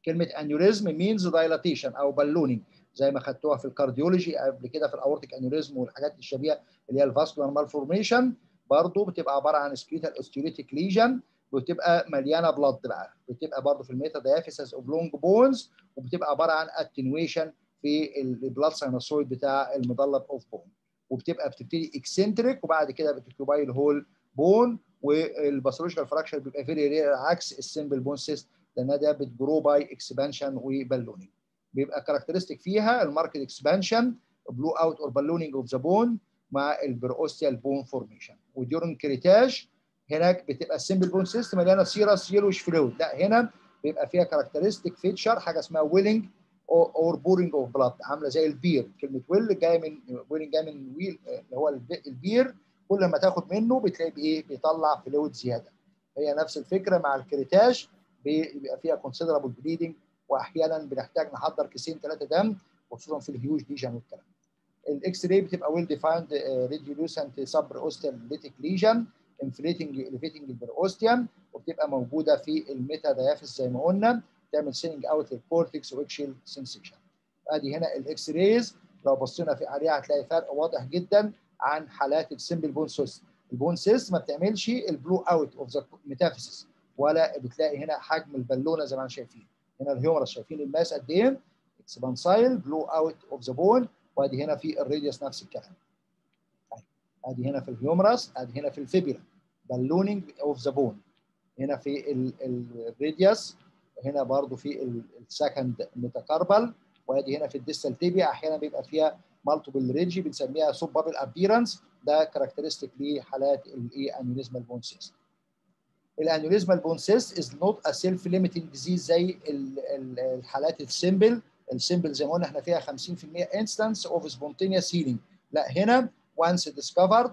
كلمة aneurysm means dilatation أو ballooning زي ما خدتوها في ال cardiology قبل كده في ال aortic aneurysm والحاجات الشبيهة اللي هي ال vascular malformation برضه بتبقى عبارة عن solitary osteolytic lesion بتبقى مليانة blood بقى بتبقى برضه في ال meta-diaphysis of long bones وبتبقى عبارة عن attenuation في ال blood sinusoid بتاع ال medulla of bone وبتبقى بتبتدي eccentric وبعد كده بت occupy ال whole bone وال pathological fracture بيبقى very rare عكس ال simple bone cyst لأن ده بت grow by expansion و ballooning بيبقى characteristic فيها ال marked expansion blow out or ballooning of the bone مع ال periosteal bone formation و during curettage هناك بتبقى ال simple bone cyst مليانة serous yellowish fluid لا هنا بيبقى فيها characteristic feature حاجة اسمها welling or pouring of blood عاملة زي البير. كلمة well جاية من welling جاية من well اللي هو البير. كل ما تاخد منه بتلاقي بإيه؟ بيطلع fluid زيادة. هي نفس الفكرة مع ال curettage بيبقى فيها considerable bleeding وأحيانا بنحتاج نحضر كيسين ثلاثة دم خصوصا في ال huge lesion والكلام ال X-ray بتبقى well defined radiolucent sub osteolytic lesion inflating elevating ال periosteum وبتبقى موجودة في ال meta-diaphysis زي ما قلنا تعمل thinning out لل cortex و axial sensation أدي هنا ال X-rays لو بصينا في عليها هتلاقي فرق واضح جدا. عن حالات ال simple bone cyst ال bone cyst ما بتعملش ال blow out of the metaphysis ولا بتلاقي هنا حجم البالونة زي ما إحنا شايفين. هنا ال humerus شايفين ال mass قد إيه expansile blow out of the bone وادي هنا في ال radius نفس الكلام. ادي هنا في ال humerus ادي هنا في ال fibula ballooning of the bone هنا في ال radius هنا برضو في ال second metacarpal وادي هنا في ال distal tibia أحيانا بيبقى فيها multiple ridges بنسميها soap bubble appearance ده characteristic لحالات الايه aneurysmal bone cyst ال aneurysmal bone cyst is not a self limiting disease زي الحالات ال simple. ال simple زي ما قلنا إحنا فيها 50% instance of spontaneous healing لا هنا once discovered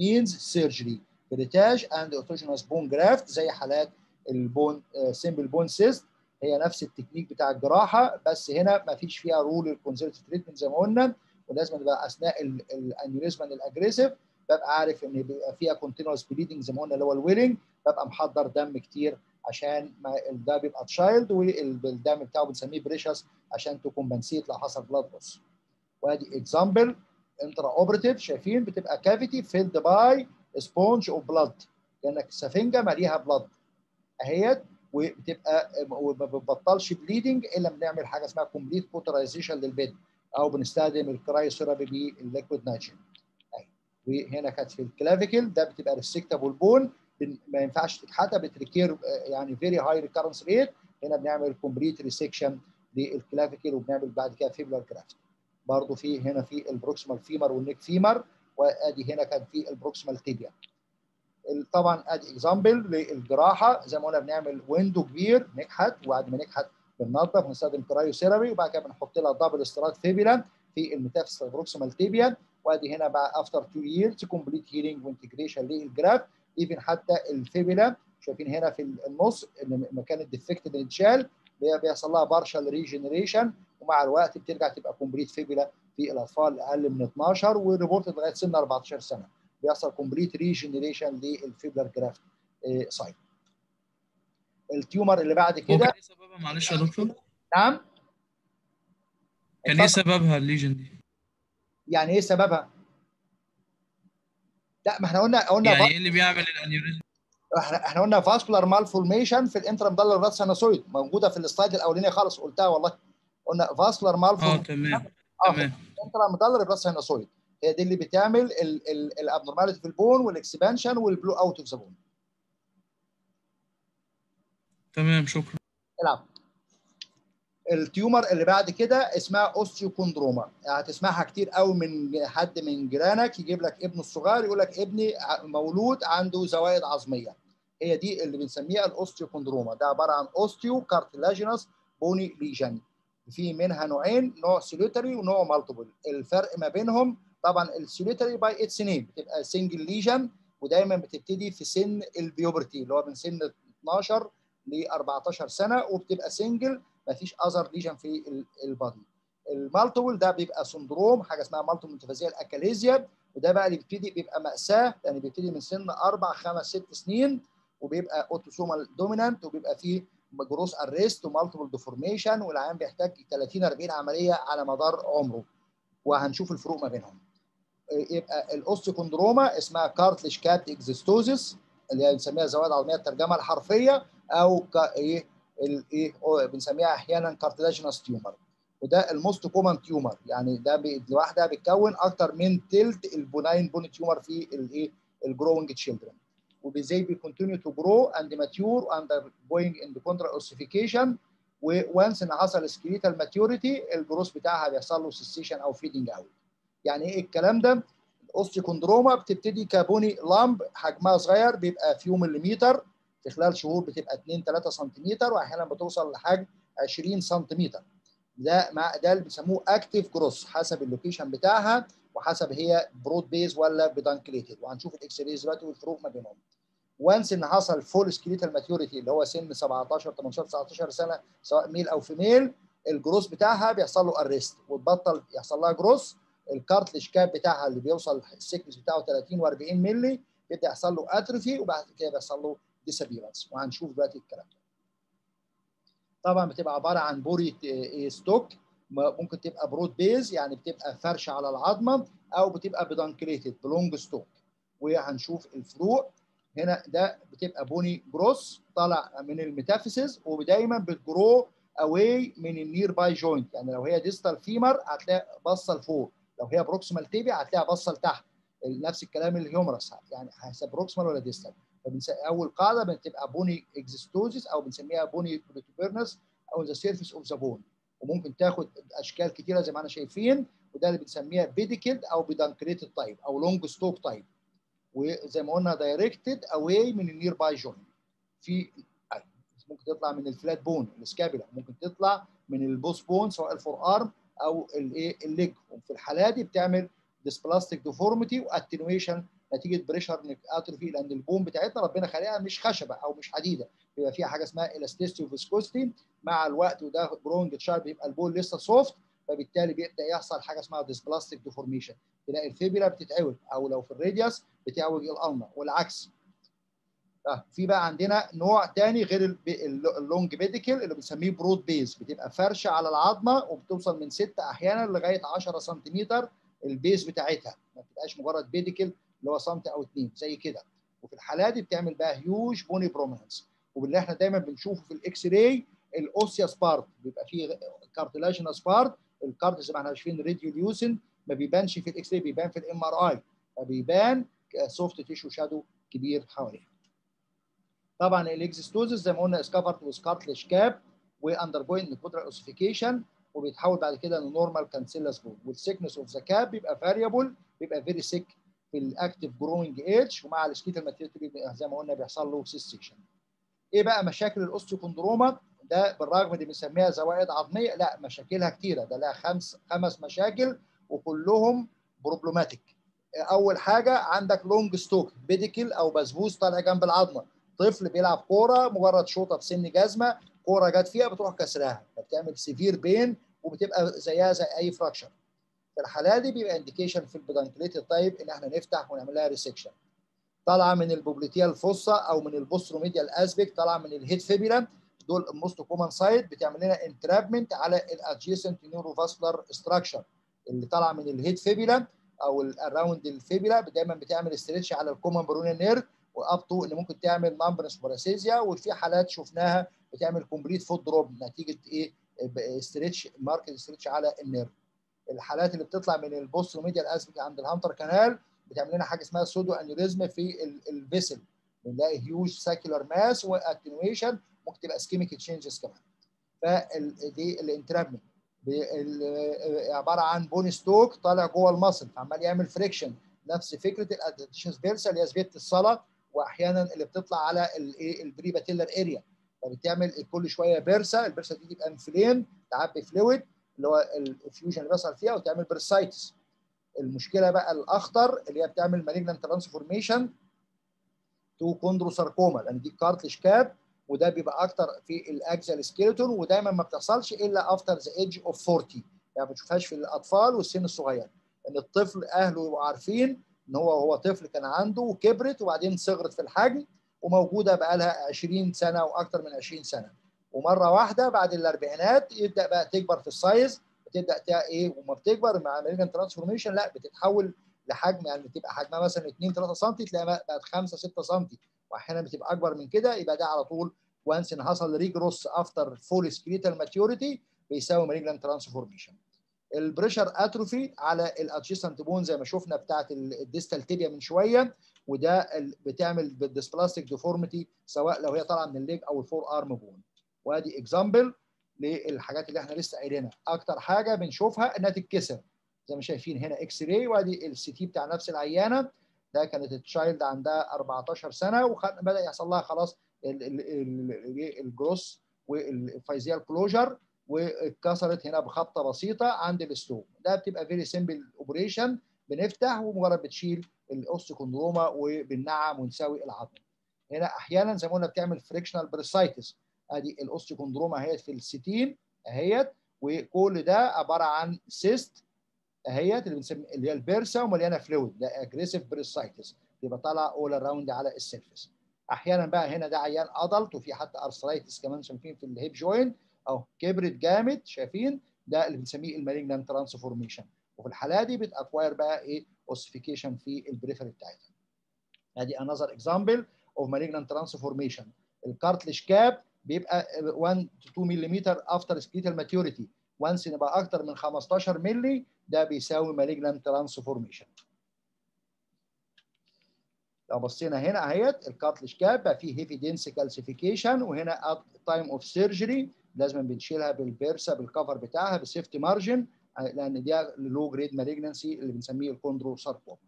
means surgery. curettage and autogenous bone graft زي حالات ال bone simple bone cyst هي نفس التكنيك بتاع الجراحة بس هنا ما فيش فيها role ال conservative treatment زي ما قلنا. ولازم يبقى أثناء ال aneurysmal ال aggressive ببقى عارف إن بيبقى فيها continuous bleeding زي ما قلنا اللي هو ال welling ببقى محضر دم كتير عشان ما ده بيبقى child والدم بتاعه بنسميه precious عشان ت compensate لو حصل blood loss وادي example intraoperative شايفين بتبقى cavity filled by sponge of blood لأنك سفنجة مليها blood أهيت وبتبقى وما بتبطلش bleeding إلا بنعمل حاجة اسمها complete cauterization لل bed أو بنستخدم ال cryotherapy بال liquid nitrogen وهنا كانت في ال clavicle ده بتبقى resectable bone ما ينفعش تتنحت بت recur يعني very high recurrence rate هنا بنعمل complete resection لل clavicle وبنعمل بعد كده fibular graft برضه في هنا في ال proximal femur وال neck femur وأدي هنا كان في ال proximal tibia طبعا أدي example للجراحة. زي ما قلنا بنعمل window كبير نكحت وبعد ما نكحت بننظف ونستخدم cryotherapy وبعد كده بنحط لها double strut fibula في ال metaphysis ال proximal tibia وادي هنا بقى after 2 years complete healing و integration لل graft even حتى ال fibula شايفين هنا في النص إن مكان ال defect اللي اتشال بيحصل لها partial regeneration ومع الوقت بترجع تبقى complete fibula في الأطفال أقل من 12 و report لغاية سن 14 سنة. بيحصل complete regeneration لل fibular graft site ال tumor اللي بعد كده. كان إيه سببها؟ معلش يا دكتور؟ نعم. كان إيه سببها ال lesion دي؟ يعني إيه سببها؟ لا ما إحنا قلنا قلنا يعني إيه اللي بيعمل ال aneurysm؟ إحنا إحنا قلنا vascular malformation في ال intramedullary sinusoid موجودة في ال slide الاولانيه خالص قلتها والله. قلنا vascular آه malformation تمام آه تمام. ال intramedullary sinusoid هي دي اللي بتعمل ال abnormality في ال bone وال expansion وال blow out of the bone تمام شكرا. العب ال tumor اللي بعد كده اسمها osteochondroma. هتسمعها كتير قوي من حد من جيرانك يجيب لك ابنه الصغير يقول لك ابني مولود عنده زوائد عظمية. هي دي اللي بنسميها ال osteochondroma. ده عبارة عن osteocartilaginous bony lesion في منها نوعين نوع solitary ونوع multiple. الفرق ما بينهم طبعا ال solitary by its name بتبقى single lesion ودايما بتبتدي في سن ال puberty اللي هو من سن 12 ل 14 سنة وبتبقى single ما فيش other lesion في ال body ال multiple ده بيبقى syndrome حاجة اسمها multiple metaphyseal aclasia وده بقى اللي بيبتدي بيبقى مأساة يعني بيبتدي من سن أربع خمس ست سنين وبيبقى autosomal dominant وبيبقى فيه growth arrest و multiple deformation والعيان بيحتاج 30 40 عملية على مدار عمره. وهنشوف الفروق ما بينهم. يبقى ال osteochondroma اسمها cartilage capped exostosis اللي هي بنسميها زوائد عظميه الترجمة الحرفية. أو إيه الايه بنسميها أحيانا cartilaginous tumor وده ال most common tumor يعني ده لوحدها بتكون أكتر من تلت ال benign bone tumor في الايه ال growing children و they بي continue to grow and mature undergoing enchondral ossification و once ان حصل skeletal maturity ال growth بتاعها بيحصل له cessation أو fading out يعني إيه الكلام ده؟ ال osteochondroma بتبتدي ك bony lump حجمها صغير بيبقى few مليمتر في خلال شهور بتبقى 2 3 سنتيمتر واحيانا بتوصل لحجم 20 سنتيمتر. ده مع ده اللي بيسموه active growth حسب ال location بتاعها وحسب هي broad base ولا pedunculated. وهنشوف ال X-rays دلوقتي والفروق ما بينهم. و once إن حصل full skeletal maturity اللي هو سن 17 18 19 سنة سواء male أو female ال growth بتاعها بيحصل له arrest وتبطل يحصل لها growth ال cartilage cap بتاعها اللي بيوصل ال thickness بتاعه 30 و40 مللي بيبدأ يحصل له atrophy وبعد كده بيحصل له disappearance وهنشوف دلوقتي الكلام ده. طبعا بتبقى عبارة عن bony stalk ممكن تبقى broad base يعني بتبقى فرشة على العظمة أو بتبقى pedunculated ب long stalk وهنشوف الفروق هنا ده بتبقى bony growth طالع من ال metaphysis ودايما بت grow away من ال nearby joint يعني لو هي distal femur هتلاقي باصه لفوق لو هي proximal tibia هتلاقيها باصه لتحت نفس الكلام ال humerus. يعني حسب proximal ولا distal أول قاعدة بتبقى bony exostosis أو بنسميها bony protuberance on the surface of the bone وممكن تاخد أشكال كتيرة زي ما إحنا شايفين وده اللي بنسميها pedicled أو pedunculated type أو long stalk type وزي ما قلنا directed away من ال nearby joint في ممكن تطلع من ال flat bone ال scapula ممكن تطلع من ال both bone سواء ال forearm أو الايه ال leg وفي الحالة دي بتعمل dysplastic deformity و attenuation نتيجه pressure atrophy لأن ال bone بتاعتنا ربنا خلقها مش خشبة أو مش حديدة. بيبقى فيها حاجة اسمها elasticity و viscosity مع الوقت وده growing child بيبقى ال bone لسه soft فبالتالي بيبدأ يحصل حاجة اسمها dysplastic deformation تلاقي ال fibula بتتعوج أو لو في ال radius بتعوج ال ulna والعكس. في بقى عندنا نوع تاني غير ال long pedicle اللي بنسميه broad base بتبقى فرشة على العظمة وبتوصل من 6 أحيانا لغاية 10 سنتيمتر ال base بتاعتها. ما بتبقاش مجرد pedicle اللي هو سنتي أو اتنين زي كده. وفي الحالة دي بتعمل بقى huge bony prominence واللي إحنا دايما بنشوفه في ال x-ray ال osseous part بيبقى فيه cartilaginous part ال cartilage زي ما إحنا شايفين radiolucent ما بيبانش في ال x-ray بيبان في ال MRI فبيبان soft tissue shadow كبير حواليه طبعا ال exostosis زي ما قلنا is covered with cartilage cap و undergoing endochondral ossification وبيتحول بعد كده ل normal cancellous bone وال thickness of the cap بيبقى variable بيبقى very thick ال active growing age ومع ال skeletal maturity زي ما قلنا بيحصل له سيستيشن. إيه بقى مشاكل ال osteochondroma؟ ده بالرغم ان بنسميها زوائد عظمية لا مشاكلها كتيرة ده لها خمس خمس مشاكل وكلهم problematic. أول حاجة عندك long stalk pedicle أو bisbous طالع جنب العظمة طفل بيلعب كورة مجرد شوطة في سن جزمة كورة جت فيها بتروح كسرها فبتعمل severe pain وبتبقى زيها زي أي fracture في الحاله دي بيبقى indication في ال pedunculated type إن إحنا نفتح ونعمل لها resection طالعة من ال popliteal fossa أو من ال posteromedial aspect طالعة من ال head fibula دول ال most common site بتعمل لنا entrapment على ال adjacent neurovascular structure اللي طالعة من ال head fibula أو around ال fibula دايما بتعمل stretch على ال common peroneal nerve و up to إن ممكن تعمل numbness paresthesia وفي حالات شفناها بتعمل complete foot drop نتيجة إيه؟ stretch marked stretch على ال nerve الحالات اللي بتطلع من ال posteromedial aspect عند ال Hunter canal بتعمل لنا حاجة اسمها pseudoaneurysm في ال vessel. بنلاقي huge saccular mass و attenuation ممكن تبقى ischemic changes كمان. فدي ال entrapment عبارة عن bone stalk طالع جوه ال muscle عمال يعمل friction نفس فكرة ال adventitious bursa اللي هي سبيت الصلاه وأحيانا اللي بتطلع على الايه ال prepatellar area فبتعمل كل شوية bursa ال bursa دي تبقى inflamed تعبي fluid اللي هو ال effusion اللي بيحصل فيها وتعمل bursitis المشكلة بقى الأخطر اللي هي بتعمل malignant transformation to chondrosarcoma لأن دي cartilage cap وده بيبقى أكتر في ال axial skeleton ودايما ما بتحصلش إلا after the age of 40 يعني ما بتشوفهاش في الأطفال والسن الصغير. إن الطفل أهله يبقوا عارفين إن هو هو طفل كان عنده وكبرت وبعدين صغرت في الحجم وموجودة بقى لها 20 سنة وأكثر من 20 سنة. ومرة واحدة بعد الأربعينات يبدأ بقى تكبر في ال size بتبدأ إيه وما بتكبر مع malignant transformation لأ بتتحول لحجم يعني بتبقى حجمها مثلا 2 3 سم تلاقيها بقت 5 6 سم واحيانا بتبقى أكبر من كده يبقى ده على طول once ان حصل regrowth after full skeletal maturity بيساوي malignant transformation ال pressure atrophy على ال adjacent bone زي ما شفنا بتاعت ال distal tibia من شوية وده بتعمل بال dysplastic deformity سواء لو هي طالعة من ال leg أو ال forearm bone وادي example للحاجات اللي إحنا لسه قايلينها. أكتر حاجة بنشوفها إنها تتكسر. زي ما شايفين هنا x-ray وادي ال CT بتاع نفس العيانة. ده كانت ال child عندها 14 سنة وبدا يحصل لها خلاص ال growth وال physeal closure واتكسرت هنا بخبطة بسيطة عند ال stem ده بتبقى very simple operation بنفتح ومجرد بتشيل ال osteochondroma وبننعم ونساوي العظم. هنا أحيانا زي ما قلنا بتعمل frictional bursitis ادي ال osteochondroma اهيت في الستين اهيت وكل ده عبارة عن cyst اهيت اللي بنسمي اللي هي ال bursa ومليانة fluid ده aggressive bursitis بيبقى طالع all around على ال surface أحيانا بقى هنا ده عيان adult وفي حتى arthritis كمان شايفين في ال hip joint أو كبرت جامد شايفين ده اللي بنسميه ال malignant transformation وفي الحالة دي بت acquire بقى إيه؟ ossification في ال periphery بتاعتها. أدي another example of malignant transformation ال cartilage cap بيبقى 1 to 2 ملم after skeletal maturity once يبقى أكتر من 15 مللي ده بيساوي malignant transformation لو بصينا هنا اهيت ال cartilage cap بقى فيه heavy dense calcification وهنا time of surgery لازم بنشيلها بال bursa بال cover بتاعها بال safety margin لأن دي low grade malignancy اللي بنسميه ال chondrosarcoma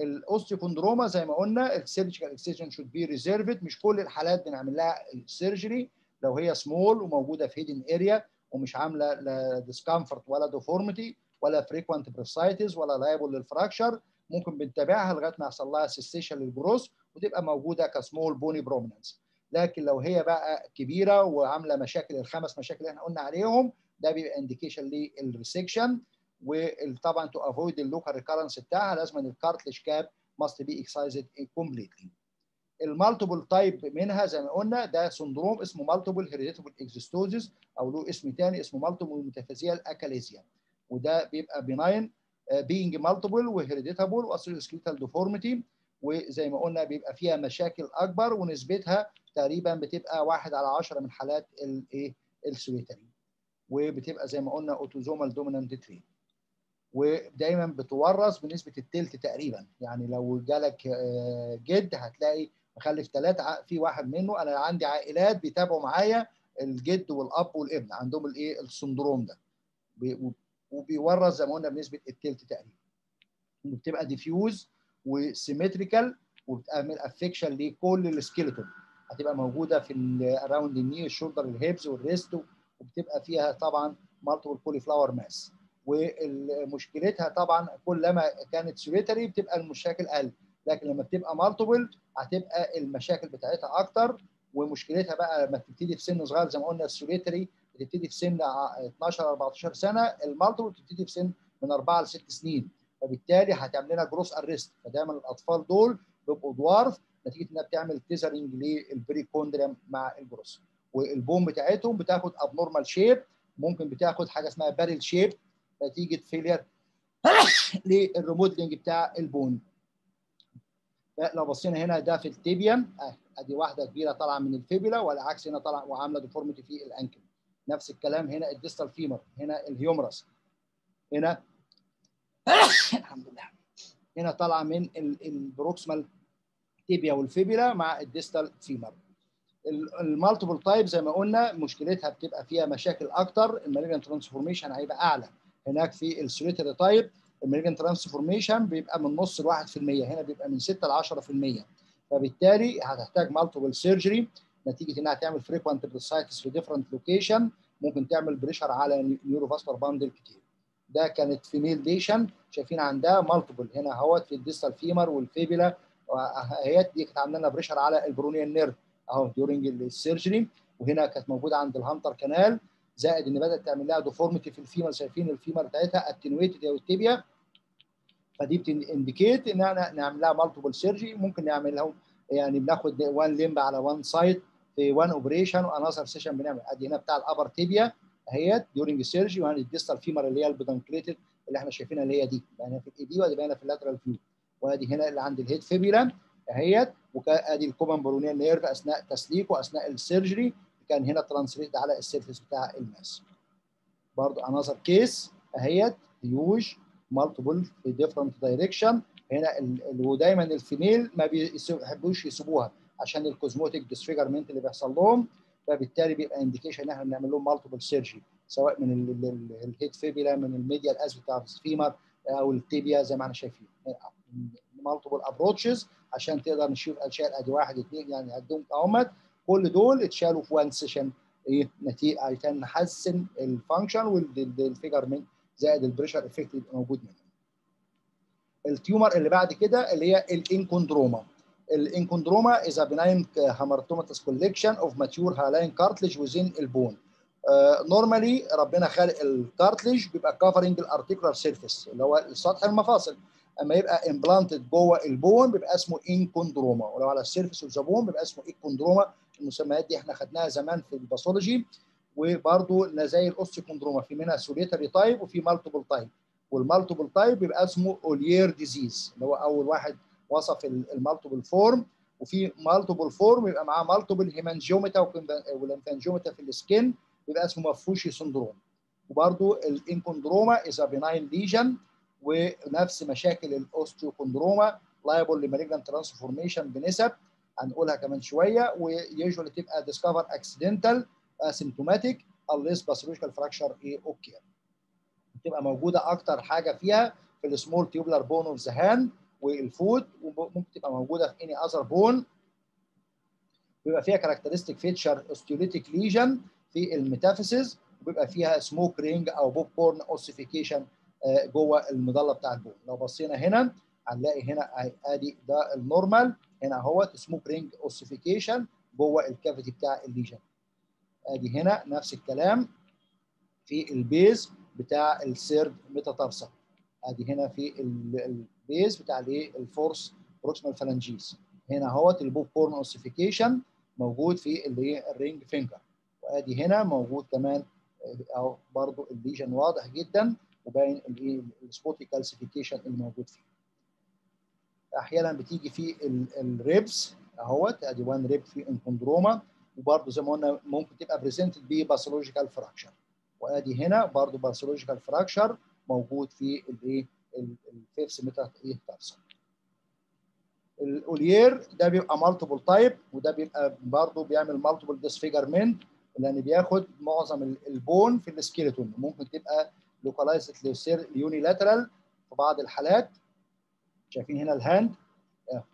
ال osteochondroma زي ما قلنا ال surgical excision should be reserved مش كل الحالات بنعمل لها ال surgery لو هي سمول وموجودة في hidden area ومش عاملة لا discomfort ولا deformity ولا frequent bursitis ولا liable لل fracture ممكن بنتابعها لغاية ما يحصل لها سيستيشن للجروس وتبقى موجودة ك small bony prominence لكن لو هي بقى كبيرة وعاملة مشاكل الخمس مشاكل اللي إحنا قلنا عليهم ده بيبقى indication لل resection وطبعا to avoid ال local recurrence بتاعها لازم ال cartilage cap must be excised completely ال multiple type منها زي ما قلنا ده syndrome اسمه multiple hereditable exostosis أو له اسم ثاني اسمه multiple metaphyseal aclasia وده بيبقى benign being multiple و hereditable with skeletal deformity وزي ما قلنا بيبقى فيها مشاكل أكبر ونسبتها تقريبا بتبقى واحد على 10 من حالات الايه ال solitary وبتبقى زي ما قلنا autosomal dominant trait ودايما بتورث بنسبة التلت تقريبا. يعني لو جالك جد هتلاقي مخلف ثلاثة في واحد منه. أنا عندي عائلات بيتابعوا معايا الجد والأب والابن عندهم الإيه؟ ال syndrome ده. وبيورث زي ما قلنا بنسبة التلت تقريبا. بتبقى diffuse و symmetrical وبتعمل affection لكل ال skeleton. هتبقى موجودة في اراوند الني الشولدر الهيبز والريست وبتبقى فيها طبعا multiple cauliflower mass ومشكلتها طبعا كلما كانت solitary بتبقى المشاكل أقل. لكن لما بتبقى multiple هتبقى المشاكل بتاعتها أكتر. ومشكلتها بقى لما تبتدي في سن صغير زي ما قلنا ال solitary بتبتدي في سن 12 14 سنة ال multiple بتبتدي في سن من 4 ل 6 سنين. فبالتالي هتعمل لنا growth arrest فدايما الأطفال دول بيبقوا dwarf نتيجة إنها بتعمل tethering لل perichondrium مع ال growth وال bone بتاعتهم بتاخد abnormal shape ممكن بتاخد حاجة اسمها barrel shape نتيجة failure (coughs) لل remodelling بتاع ال bone. لو بصينا هنا ده في ال tibia ادي واحدة كبيرة طالعة من ال fibula والعكس هنا طالعة وعاملة deformity في ال ankle. نفس الكلام هنا ال distal femur هنا ال humerus. هنا (coughs) الحمد لله. هنا طالعة من ال proximal tibia وال fibula مع ال distal femur ال multiple type زي ما قلنا مشكلتها بتبقى فيها مشاكل أكتر. ال malignant transformation هيبقى أعلى. هناك في ال solitary type ال malignant transformation بيبقى من نص ل 1% هنا بيبقى من 6 ل 10% فبالتالي هتحتاج multiple surgery نتيجة إنها تعمل frequent bursitis في different location ممكن تعمل pressure على neurovascular bundle كتير. ده كانت female patient شايفين عندها multiple هنا أهوت في ال distal femur وال fibula اهيت دي كانت عاملة لنا pressure على ال peroneal nerve أهو during ال surgery وهنا كانت موجودة عند ال Hunter canal زائد إن بدأت تعمل لها deformity في ال femur شايفين ال femur بتاعتها attenuated أو ال tibia فدي بت indicate إن إحنا نعمل لها multiple surgery ممكن نعمل لهم يعني بناخد one limb على one side في one operation و another session بنعمل. أدي هنا بتاع ال upper tibia أهيت during ال surgery وهنا ال distal femur اللي هي ال pedunculated اللي إحنا شايفينها اللي هي دي. باينه في ال AP وأدي باينه في ال lateral view وأدي هنا اللي عند ال head fibula أهيت. وادي ال common peroneal nerve أثناء تسليكه اثناء ال surgery كان هنا translate على ال surface بتاع ال mass. برضو another case اهيت huge multiple في different direction هنا ودايما ال female ما بيحبوش يسيبوها عشان ال cosmetic disfigurement اللي بيحصل لهم. فبالتالي بيبقى indication إن إحنا بنعمل لهم multiple surgery سواء من ال head fibula من ال medial aspect بتاع ال femur أو ال tibia زي ما إحنا شايفين. multiple approaches عشان تقدر نشوف أشياء ادي واحد اثنين يعني عندهم اهمت كل دول اتشالوا في one session إيه نتيجة عشان نحسن ال function وال disfigurement زائد ال pressure effect اللي موجود منه. ال tumor اللي بعد كده اللي هي ال enchondroma. ال enchondroma is a benign hamartomatous collection of mature hyaline cartilage within ال bone. normally uh, ربنا خالق ال cartilage بيبقى covering ال articular surface اللي هو سطح المفاصل أما يبقى implanted جوه ال bone بيبقى اسمه enchondroma ولو على ال surface of the bone بيبقى اسمه ecchondroma المسميات دي إحنا خدناها زمان في ال pathology وبرده زي ال osteochondroma في منها solitary type وفي multiple type وال multiple type بيبقى اسمه Ollier disease اللي هو أول واحد وصف ال multiple form وفي multiple form يبقى معاه multiple hemangiomata وال lymphangiomata في ال skin بيبقى اسمه Maffucci syndrome. وبرده ال enchondroma is benign lesion ونفس مشاكل ال osteochondroma liable ل malignant transformation بنسب. هنقولها كمان شوية و usually تبقى discover accidental asymptomatic unless pathological fracture إيه okay بتبقى موجودة أكتر حاجة فيها في ال small tubular bone of the hand وال foot وممكن تبقى موجودة في any other bone بيبقى فيها characteristic feature osteolytic lesion في ال metaphysis وبيبقى فيها smoke ring أو popcorn ossification جوه ال medulla بتاع ال bone. لو بصينا هنا هنلاقي هنا أدي ده ال normal. هنا أهوت smoke ring ossification جوه ال cavity بتاع ال lesion أدي هنا نفس الكلام في ال base بتاع ال third metatarsal أدي هنا في ال base بتاع الايه ال fourth proximal phalanges هنا أهوت ال popcorn ossification موجود في الايه ال ring finger وأدي هنا موجود كمان أهو برضو ال lesion واضح جدا وباين الايه ال spotty calcification اللي موجود فيه. أحيانا بتيجي في ال ribs اهوت ادي one rib في enchondroma وبرضه زي ما قلنا ممكن تبقى presented ب pathological fracture وادي هنا برضه pathological fracture موجود في الايه ال fifth meta إيه tarsal ال Ollier ده بيبقى multiple type وده بيبقى برضه بيعمل multiple disfigurement لأن بياخد معظم ال bone في ال skeleton ممكن تبقى localized ل unilateral في بعض الحالات شايفين هنا ال hand.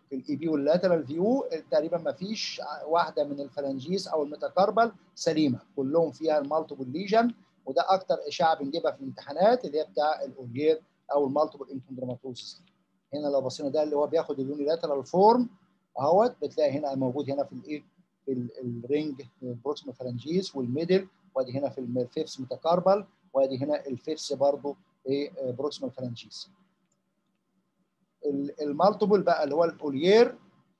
في ال AP وال lateral view تقريبا ما فيش واحدة من ال phalanges أو ال metacarpal سليمة. كلهم فيها ال multiple lesion وده أكتر إشاعة بنجيبها في الامتحانات اللي هي بتاع ال Ollier أو ال multiple enchondromatosis هنا لو بصينا ده اللي هو بياخد ال unilateral form أهوت بتلاقي هنا موجود هنا في الايه في ال ring proximal phalanges وال middle وادي هنا في ال fifth metacarpal وادي هنا ال fifth برضه إيه proximal phalanges ال multiple بقى اللي هو ال Ollier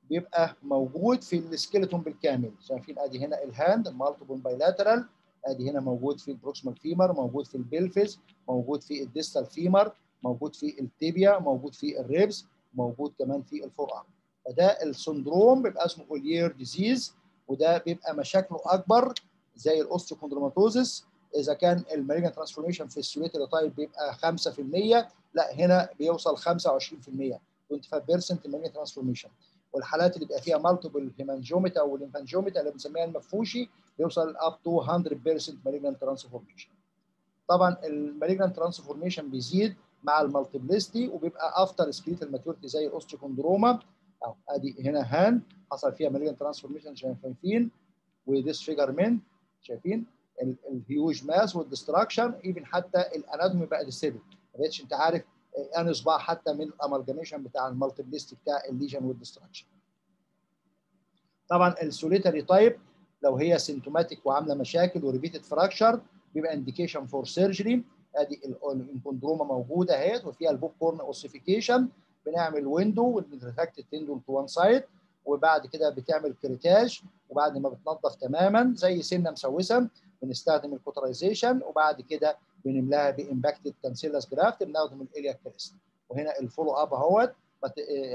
بيبقى موجود في ال skeleton بالكامل. شايفين ادي هنا ال hand ال multiple bilateral ادي هنا موجود في ال proximal femur موجود في ال pelvis موجود في ال distal femur موجود في ال tibia موجود في ال ribs موجود كمان في ال forearm فده ال syndrome بيبقى اسمه Ollier disease وده بيبقى مشاكله أكبر زي ال osteochondromatosis إذا كان ال malignant transformation في ال solitary type بيبقى 5% لا هنا بيوصل 25% 25% malignant transformation. والحالات اللي بيبقى فيها multiple hemangiomata وال lymphangiomata اللي بنسميها ال Maffucci بيوصل up to 100% malignant transformation. طبعا ال malignant transformation بيزيد مع ال multiplicity وبيبقى after skeletal maturity زي ال osteochondroma اهو أدي هنا hand حصل فيها malignant transformation شايفين و disfigurement شايفين؟ ال huge mass وال destruction even حتى ال anatomy بقى disturbed ما بقتش أنت عارف أنهي صباع حتى من ال amalgamation بتاع ال multiplicity بتاع ال lesion وال destruction طبعا ال solitary type لو هي symptomatic وعاملة مشاكل و repeated fracture بيبقى indication for surgery أدي ال enchondroma موجودة أهيت وفيها ال popcorn ossification بنعمل window وبن retract ال tendon to one side وبعد كده بتعمل curettage وبعد ما بتنظف تماما زي سنة مسوسة. بنستخدم ال cauterization وبعد كده بنملاها ب impacted cancellous graft بناخده من ال iliac crest وهنا ال follow up اهوت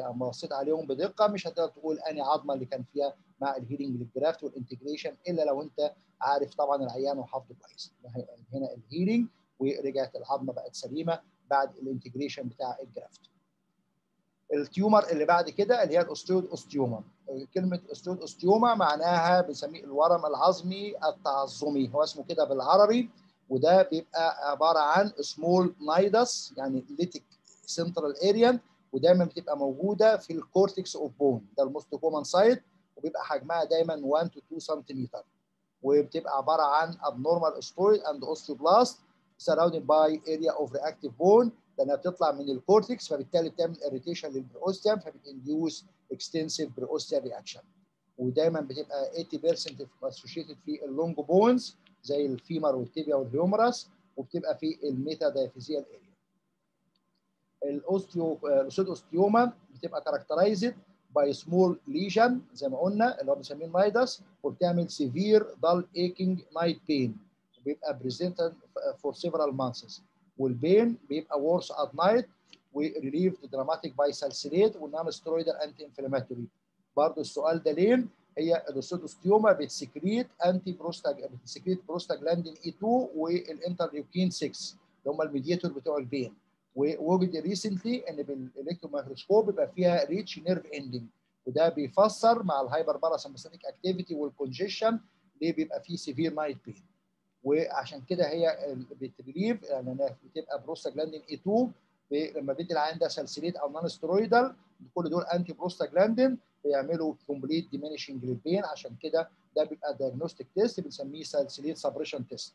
لما بصيت عليهم بدقة مش هتقدر تقول انهي عظمة اللي كان فيها مع ال healing لل graft وال integration إلا لو أنت عارف طبعا العيان وحافظه كويس هنا ال healing ورجعت العظمة بقت سليمة بعد ال integration بتاع ال graft. ال tumor اللي بعد كده اللي هي ال osteoid osteoma كلمة osteoid osteoma معناها بنسميه الورم العظمي التعظمي. هو اسمه كده بالعربي وده بيبقى عبارة عن small nidus يعني lytic central area ودايما بتبقى موجودة في ال cortex of bone ده ال most common site وبيبقى حجمها دايما 1 to 2 سنتيمتر وبتبقى عبارة عن abnormal osteoid and osteoblast surrounded by area of reactive bone لأنها بتطلع من ال cortex فبالتالي بتعمل irritation لل periosteum فبت induce extensive periosteal reaction ودايما بتبقى 80% associated في ال long bones زي ال femur وال tibia وال humerus وبتبقى في ال metadiaphyseal area. ال osteoid osteoma بتبقى characterized by small lesion زي ما قلنا اللي هو بنسميه ال nidus وبتعمل severe dull aching night pain وبيبقى presented for several months وال pain بيبقى worse at night و relieved dramatic by salicylate وال non-steroidal anti-inflammatory برضه السؤال ده ليه؟ هي ال osteoma بت secrete anti prostag بت secrete prostaglandin E 2 وال interleukin 6 اللي هم ال mediator بتوع ال pain. ووجد recently إن بال electron microscope بيبقى فيها rich nerve ending وده بيفسر مع ال hyper parasympathetic activity وال congestion ليه بيبقى فيه severe night pain وعشان كده هي بت relieve يعني بتبقى prostaglandin E 2 لما بيدي العيان ده salicylate أو non-steroidal كل دول anti prostaglandin بيعملوا complete diminishing لل pain عشان كده ده بيبقى diagnostic test بنسميه salicylate suppression test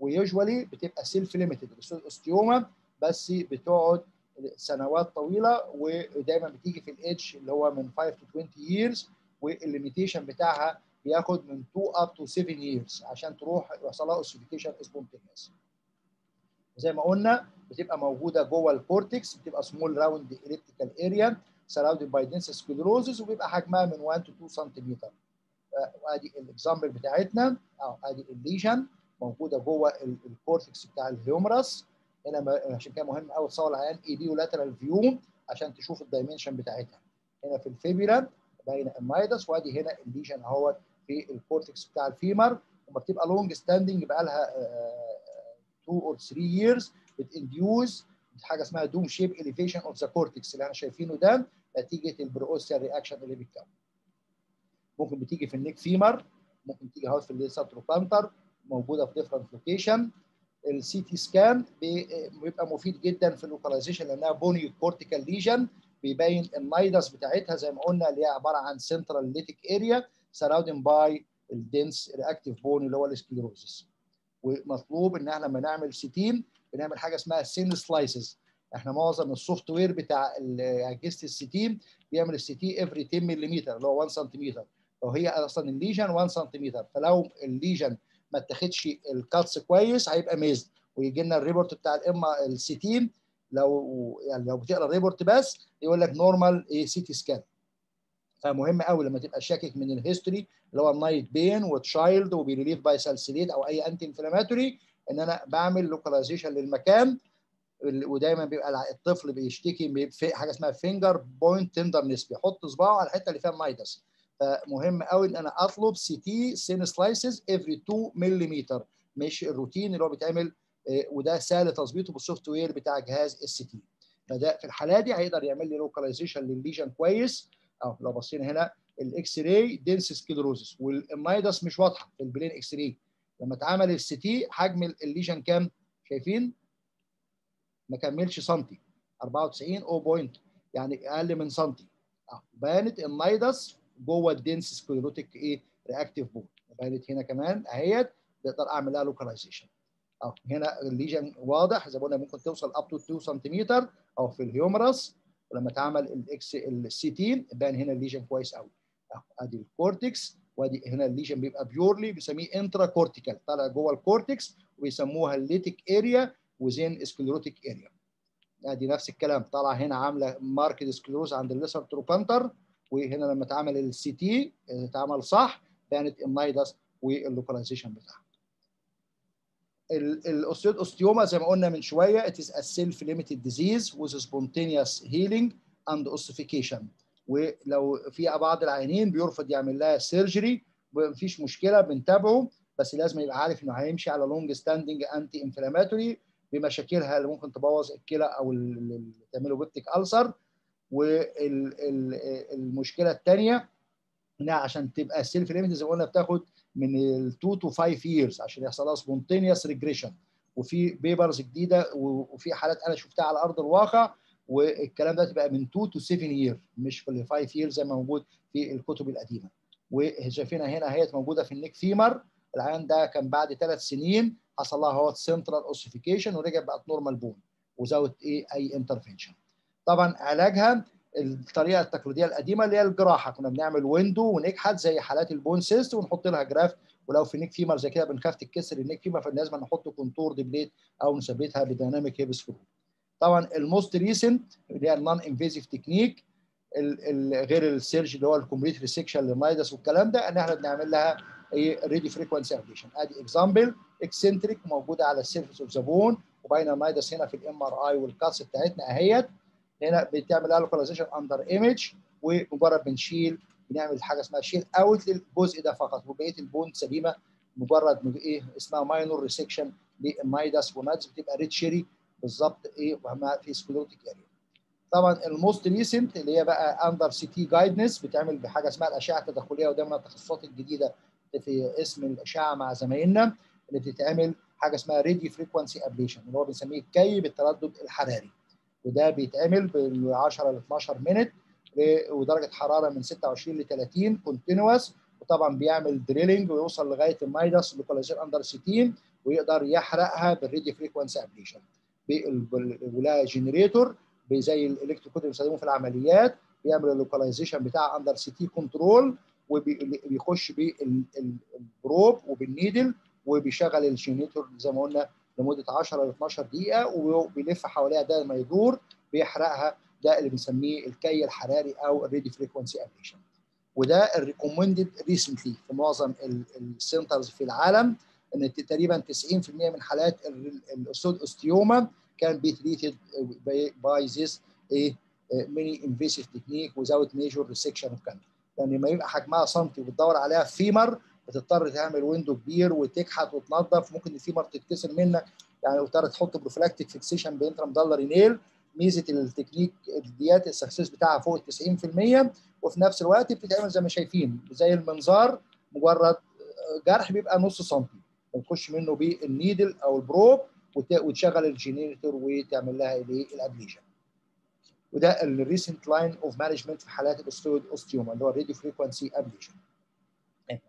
و usually بتبقى self limited ال osteoma بس بتقعد سنوات طويلة ودايما بتيجي في الايدج اللي هو من 5 to 20 years وال limitation بتاعها بياخد من 2 up to 7 years عشان تروح يحصل لها ossification spontaneous زي ما قلنا بتبقى موجودة جوه ال cortex بتبقى small round elliptical area surrounded by dense sclerosis وبيبقى حجمها من 1 to 2 سنتيمتر وأدي ال example بتاعتنا. أو أدي ال lesion موجودة جوه ال cortex بتاع ال humerus هنا عشان كده مهم قوي تصور العيان AP و lateral view عشان تشوف ال dimension بتاعتها. هنا في ال fibula باينه ال nidus وأدي هنا ال lesion أهوت في ال cortex بتاع ال femur لما بتبقى long standing بقى لها 2 or 3 years بت induce حاجة اسمها dome shape elevation of the cortex اللي إحنا شايفينه ده نتيجة ال periosteal reaction اللي بيتكون ممكن بتيجي في ال neck femur ممكن تيجي اهوت في ال lesser trochanter موجودة في different location ال CT scan بيبقى مفيد جدا في ال localization لأنها bony cortical lesion بيبين ال nidus بتاعتها زي ما قلنا اللي هي عبارة عن central lytic area surrounding by ال dense reactive bone اللي هو ال sclerosis ومطلوب إن إحنا لما نعمل CT بنعمل حاجة اسمها thin slices إحنا معظم ال software بتاع أجهزة ال CT بيعمل ال CT every 10 ملم اللي هو 1 سنتيمتر لو هي أصلا ال lesion 1 سنتيمتر فلو ال lesion ما اتاخدش ال cuts كويس هيبقى missed ويجي لنا ال report بتاع الاما ال CT لو يعني لو بتقرأ ال report بس يقول لك normal إيه CT scan فمهم قوي لما تبقى شاكك من ال history اللي هو ال night pain و child وبي relieve by salicylate أو أي anti-inflammatory إن أنا بعمل localization للمكان ودايما بيبقى الطفل بيشتكي في حاجة اسمها finger point tenderness بيحط صباعه على الحتة اللي فيها ال nidus فمهم قوي إن أنا أطلب CT thin slices every 2 ملم مش الروتين اللي هو بيتعمل وده سهل تظبيطه بال software بتاع جهاز ال CT فده في الحالة دي هيقدر يعمل لي localization لل lesion كويس أو لو بصينا هنا ال X-ray dense sclerosis وال nidus مش واضحة في ال plain X-ray لما اتعمل ال CT حجم ال lesion كام؟ شايفين؟ ما كملش سنتي. 94 أو point يعني أقل من سنتي. آه بانت ال nidus جوه ال dense sclerotic إيه؟ reactive bone بانت هنا كمان أهيت بقدر أعمل لها localization آه هنا ال lesion واضح زي ما قلنا ممكن توصل up to 2 سنتيمتر أو في ال humerus ولما اتعمل ال X ال CT بان هنا ال lesion كويس قوي. ادي ال cortex وادي هنا ال lesion بيبقى purely بيسميه intracortical طالع جوه ال cortex وبيسموها ال lytic area within sclerotic area ادي نفس الكلام طالع هنا عاملة marked sclerosis عند ال lesser trochanter وهنا لما اتعمل ال CT اتعمل صح بانت ال nidus وال localization بتاعها. ال osteoid osteoma زي ما قلنا من شوية it is a self limited disease with spontaneous healing and ossification. ولو في بعض العيانين بيرفض يعمل لها surgery مفيش مشكلة بنتابعه بس لازم يبقى عارف إنه هيمشي على long standing anti-inflammatory بمشاكلها اللي ممكن تبوظ الكلى أو تعمله peptic ulcer والمشكلة الثانية إنها عشان تبقى ال self limit زي ما قلنا بتاخد من ال 2 to 5 years عشان يحصل لها spontaneous regression وفي papers جديدة وفي حالات أنا شفتها على أرض الواقع والكلام ده تبقى من 2 to 7 year مش في ال 5 years زي ما موجود في الكتب القديمة. وشايفينها هنا اهي موجودة في ال neck femur العيان ده كان بعد ثلاث سنين حصل لها هو central ossification ورجع بقت normal bone without إيه any intervention طبعا علاجها الطريقة التقليدية القديمة اللي هي الجراحة. كنا بنعمل window ونكحت زي حالات ال bone cyst ونحط لها graft ولو في neck femur زي كده بنخاف تتكسر ال neck femur فلازم نحط contoured plate أو نثبتها ب dynamic hip screw طبعا ال most recent اللي هي ال non-invasive technique غير ال surgery اللي هو ال complete resection لل nidus والكلام ده إن إحنا بنعمل لها إيه radiofrequency ablation أدي example eccentric موجودة على ال surface of the bone وباين ال nidus هنا في ال MRI وال case بتاعتنا أهيت. هنا بتعمل localization under image ومجرد بنشيل بنعمل حاجة اسمها shell out للجزء ده فقط وبقية ال bone سليمة مجرد إيه اسمها minor resection لل nidus وال nidus بتبقى red cherry بالظبط إيه في sclerotic area طبعا ال most recent اللي هي بقى under CT guidance بتعمل بحاجة اسمها الأشعة التداخلية وده من التخصصات الجديدة في قسم الأشعة مع زمايلنا اللي بتتعمل حاجة اسمها radiofrequency ablation اللي هو بنسميه الكي بالتردد الحراري. وده بيتعمل بال 10 ل 12 minute ودرجة حرارة من 26 ل 30 continuous وطبعا بيعمل drilling ويوصل لغاية ال nidus localization under CT ويقدر يحرقها بال radiofrequency ablation وال generator زي ال electrocautery اللي بيستخدموه في العمليات بيعمل ال localization بتاع under CT control وبيخش بال probe وبال needle وبيشغل ال generator زي ما قلنا لمدة 10 ل 12 دقيقة وبيلف حواليها ده ما يدور بيحرقها. ده اللي بنسميه الكي الحراري أو ال radiofrequency ablation وده ال recommended recently في معظم ال centers في العالم إن تقريبا 90% من حالات ال osteoid osteoma كان be treated by this إيه mini invasive technique without major resection والكلام لأن لما يبقى حجمها سنتي وبتدور عليها femur بتضطر تعمل window كبير وتكحت وتنظف ممكن ال femur تتكسر منك يعني وتضطر تحط prophylactic fixation ب intramedullary nail ميزة التكنيك ديات ال success بتاعها فوق 90% وفي نفس الوقت بتتعمل زي ما شايفين زي المنظار مجرد جرح بيبقى نص سنتي. بتخش منه بال needle أو ال probe وتشغل ال generator وتعمل لها الايه ال ablation وده ال recent line of management في حالات ال osteoid osteoma اللي هو ال radiofrequency ablation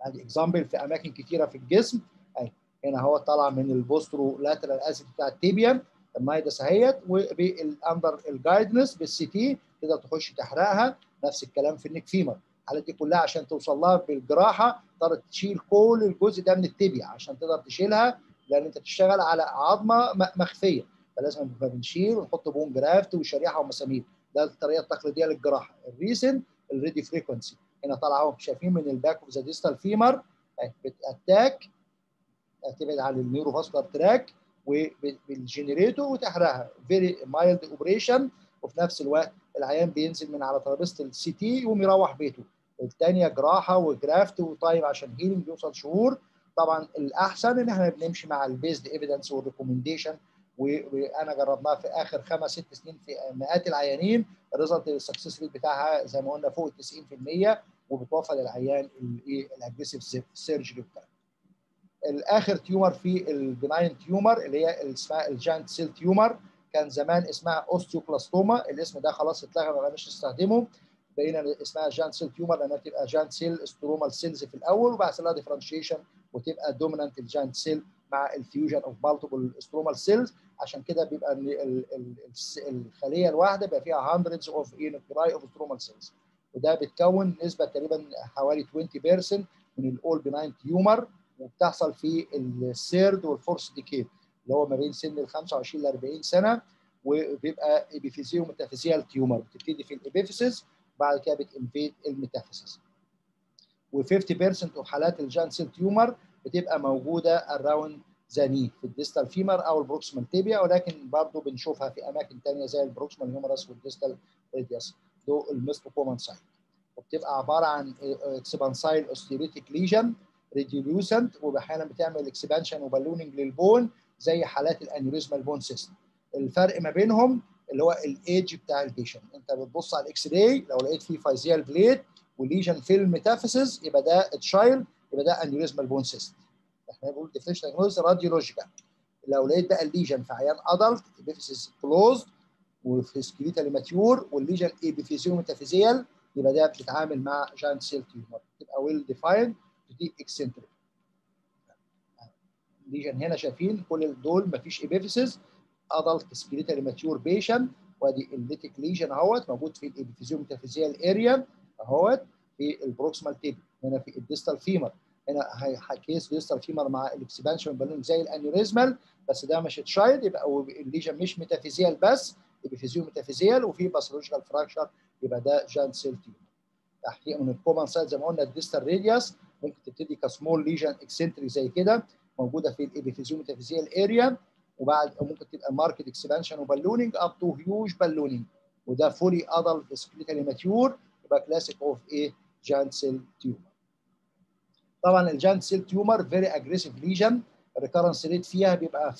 ادي example في أماكن كثيره في الجسم. اهي هنا هو طالع من ال posterolateral side بتاع ال tibia ال nidus اهيت وبال under ال guidance بال CT تقدر تخش تحرقها. نفس الكلام في ال neck femur الحالات دي كلها عشان توصل لها بالجراحة تقدر تشيل كل الجزء ده من ال tibia عشان تقدر تشيلها لأن أنت بتشتغل على عظمة مخفية. فلازم بنشيل ونحط bone graft وشريحة ومسامير. ده الطريقة التقليدية للجراحة. ال recent ال radiofrequency هنا طالعه اهو شايفين من ال back of the distal femur بت attack تبعد عن ال neurovascular tract وبال generator وتحرقها. very mild operation وفي نفس الوقت العيان بينزل من على ترابيزه ال CT يقوم يروح بيته. الثانية جراحة و graft و time عشان healing بيوصل شهور. طبعا الأحسن إن إحنا بنمشي مع ال based evidence وال recommendation وأنا جربناها في آخر خمس ست سنين في مئات العيانين. ال result ال success rate بتاعها زي ما قلنا فوق 90% وبتوفر للعيان الايه ال aggressive surgery بتاعها. الآخر tumor في ال benign tumor اللي هي اسمها ال giant cell tumor كان زمان اسمها osteoclastoma الاسم ده خلاص اتلغى ما بقناش نستخدمه. بقينا اسمها giant cell tumor لأنها تبقى giant cell stromal cells في الأول وبعد لها differentiation وتبقى dominant ال giant cell مع ال fusion of multiple stromal cells عشان كده بيبقى الخلية الواحدة بيبقى فيها hundreds of nuclei of stromal cells وده بتكون نسبة تقريبا حوالي 20% من الأول benign tumor وبتحصل في ال third وال fourth decade اللي هو ما بين سن ال 25 ل 40 سنة. وبيبقى epiphyseo metaphyseal tumor بتبتدي في ال epiphysis بعد كده بت invade ال metaphysis و50% من حالات ال giant cell tumor بتبقى موجودة around the knee في ال distal femur أو ال proximal tibia ولكن برضه بنشوفها في أماكن تانية زي ال proximal humerus وال distal radius. دول ال most common site وبتبقى عبارة عن expansile osteolytic lesion radiolucent وأحيانا بتعمل expansion و ballooning لل bone زي حالات ال aneurysmal bone cyst. الفرق ما بينهم اللي هو الايدج بتاع ال patient انت بتبص على ال X-ray لو لقيت فيه physeal plate و lesion في ال metaphysis يبقى ده child يبقى ده aneurysmal bone cyst. إحنا بنقول definition diagnosis radiological لو لقيت بقى ال lesion في عيان adult epiphysis closed وفي skeletal mature وال lesion epiphyseo metaphyseal يبقى ده بتتعامل مع giant cell tumor تبقى well defined دي eccentric ال lesion هنا شايفين كل دول مفيش epiphysis adult skeletal mature patient وادي ال lytic lesion اهوت موجود في ال epiphyseo metaphyseal area اهوت في ال proximal tibia هنا في ال distal femur هنا case distal femur مع ال expansion balloon زي ال aneurysmal بس ده مش child يبقى ال lesion مش metaphyseal بس epiphyseo metaphyseal وفي pathological fracture يبقى ده giant cell tumor تحقيق من ال common site زي ما قلنا ال distal radius ممكن تبتدي ك small lesion eccentric زي كده موجودة في ال epiphyseo metaphyseal area وبعد ممكن تبقى marked expansion و ballooning up to huge ballooning وده fully adult skeletally mature يبقى classic of إيه giant cell tumor. طبعا ال giant cell tumor very aggressive lesion ال recurrence rate فيها بيبقى 50%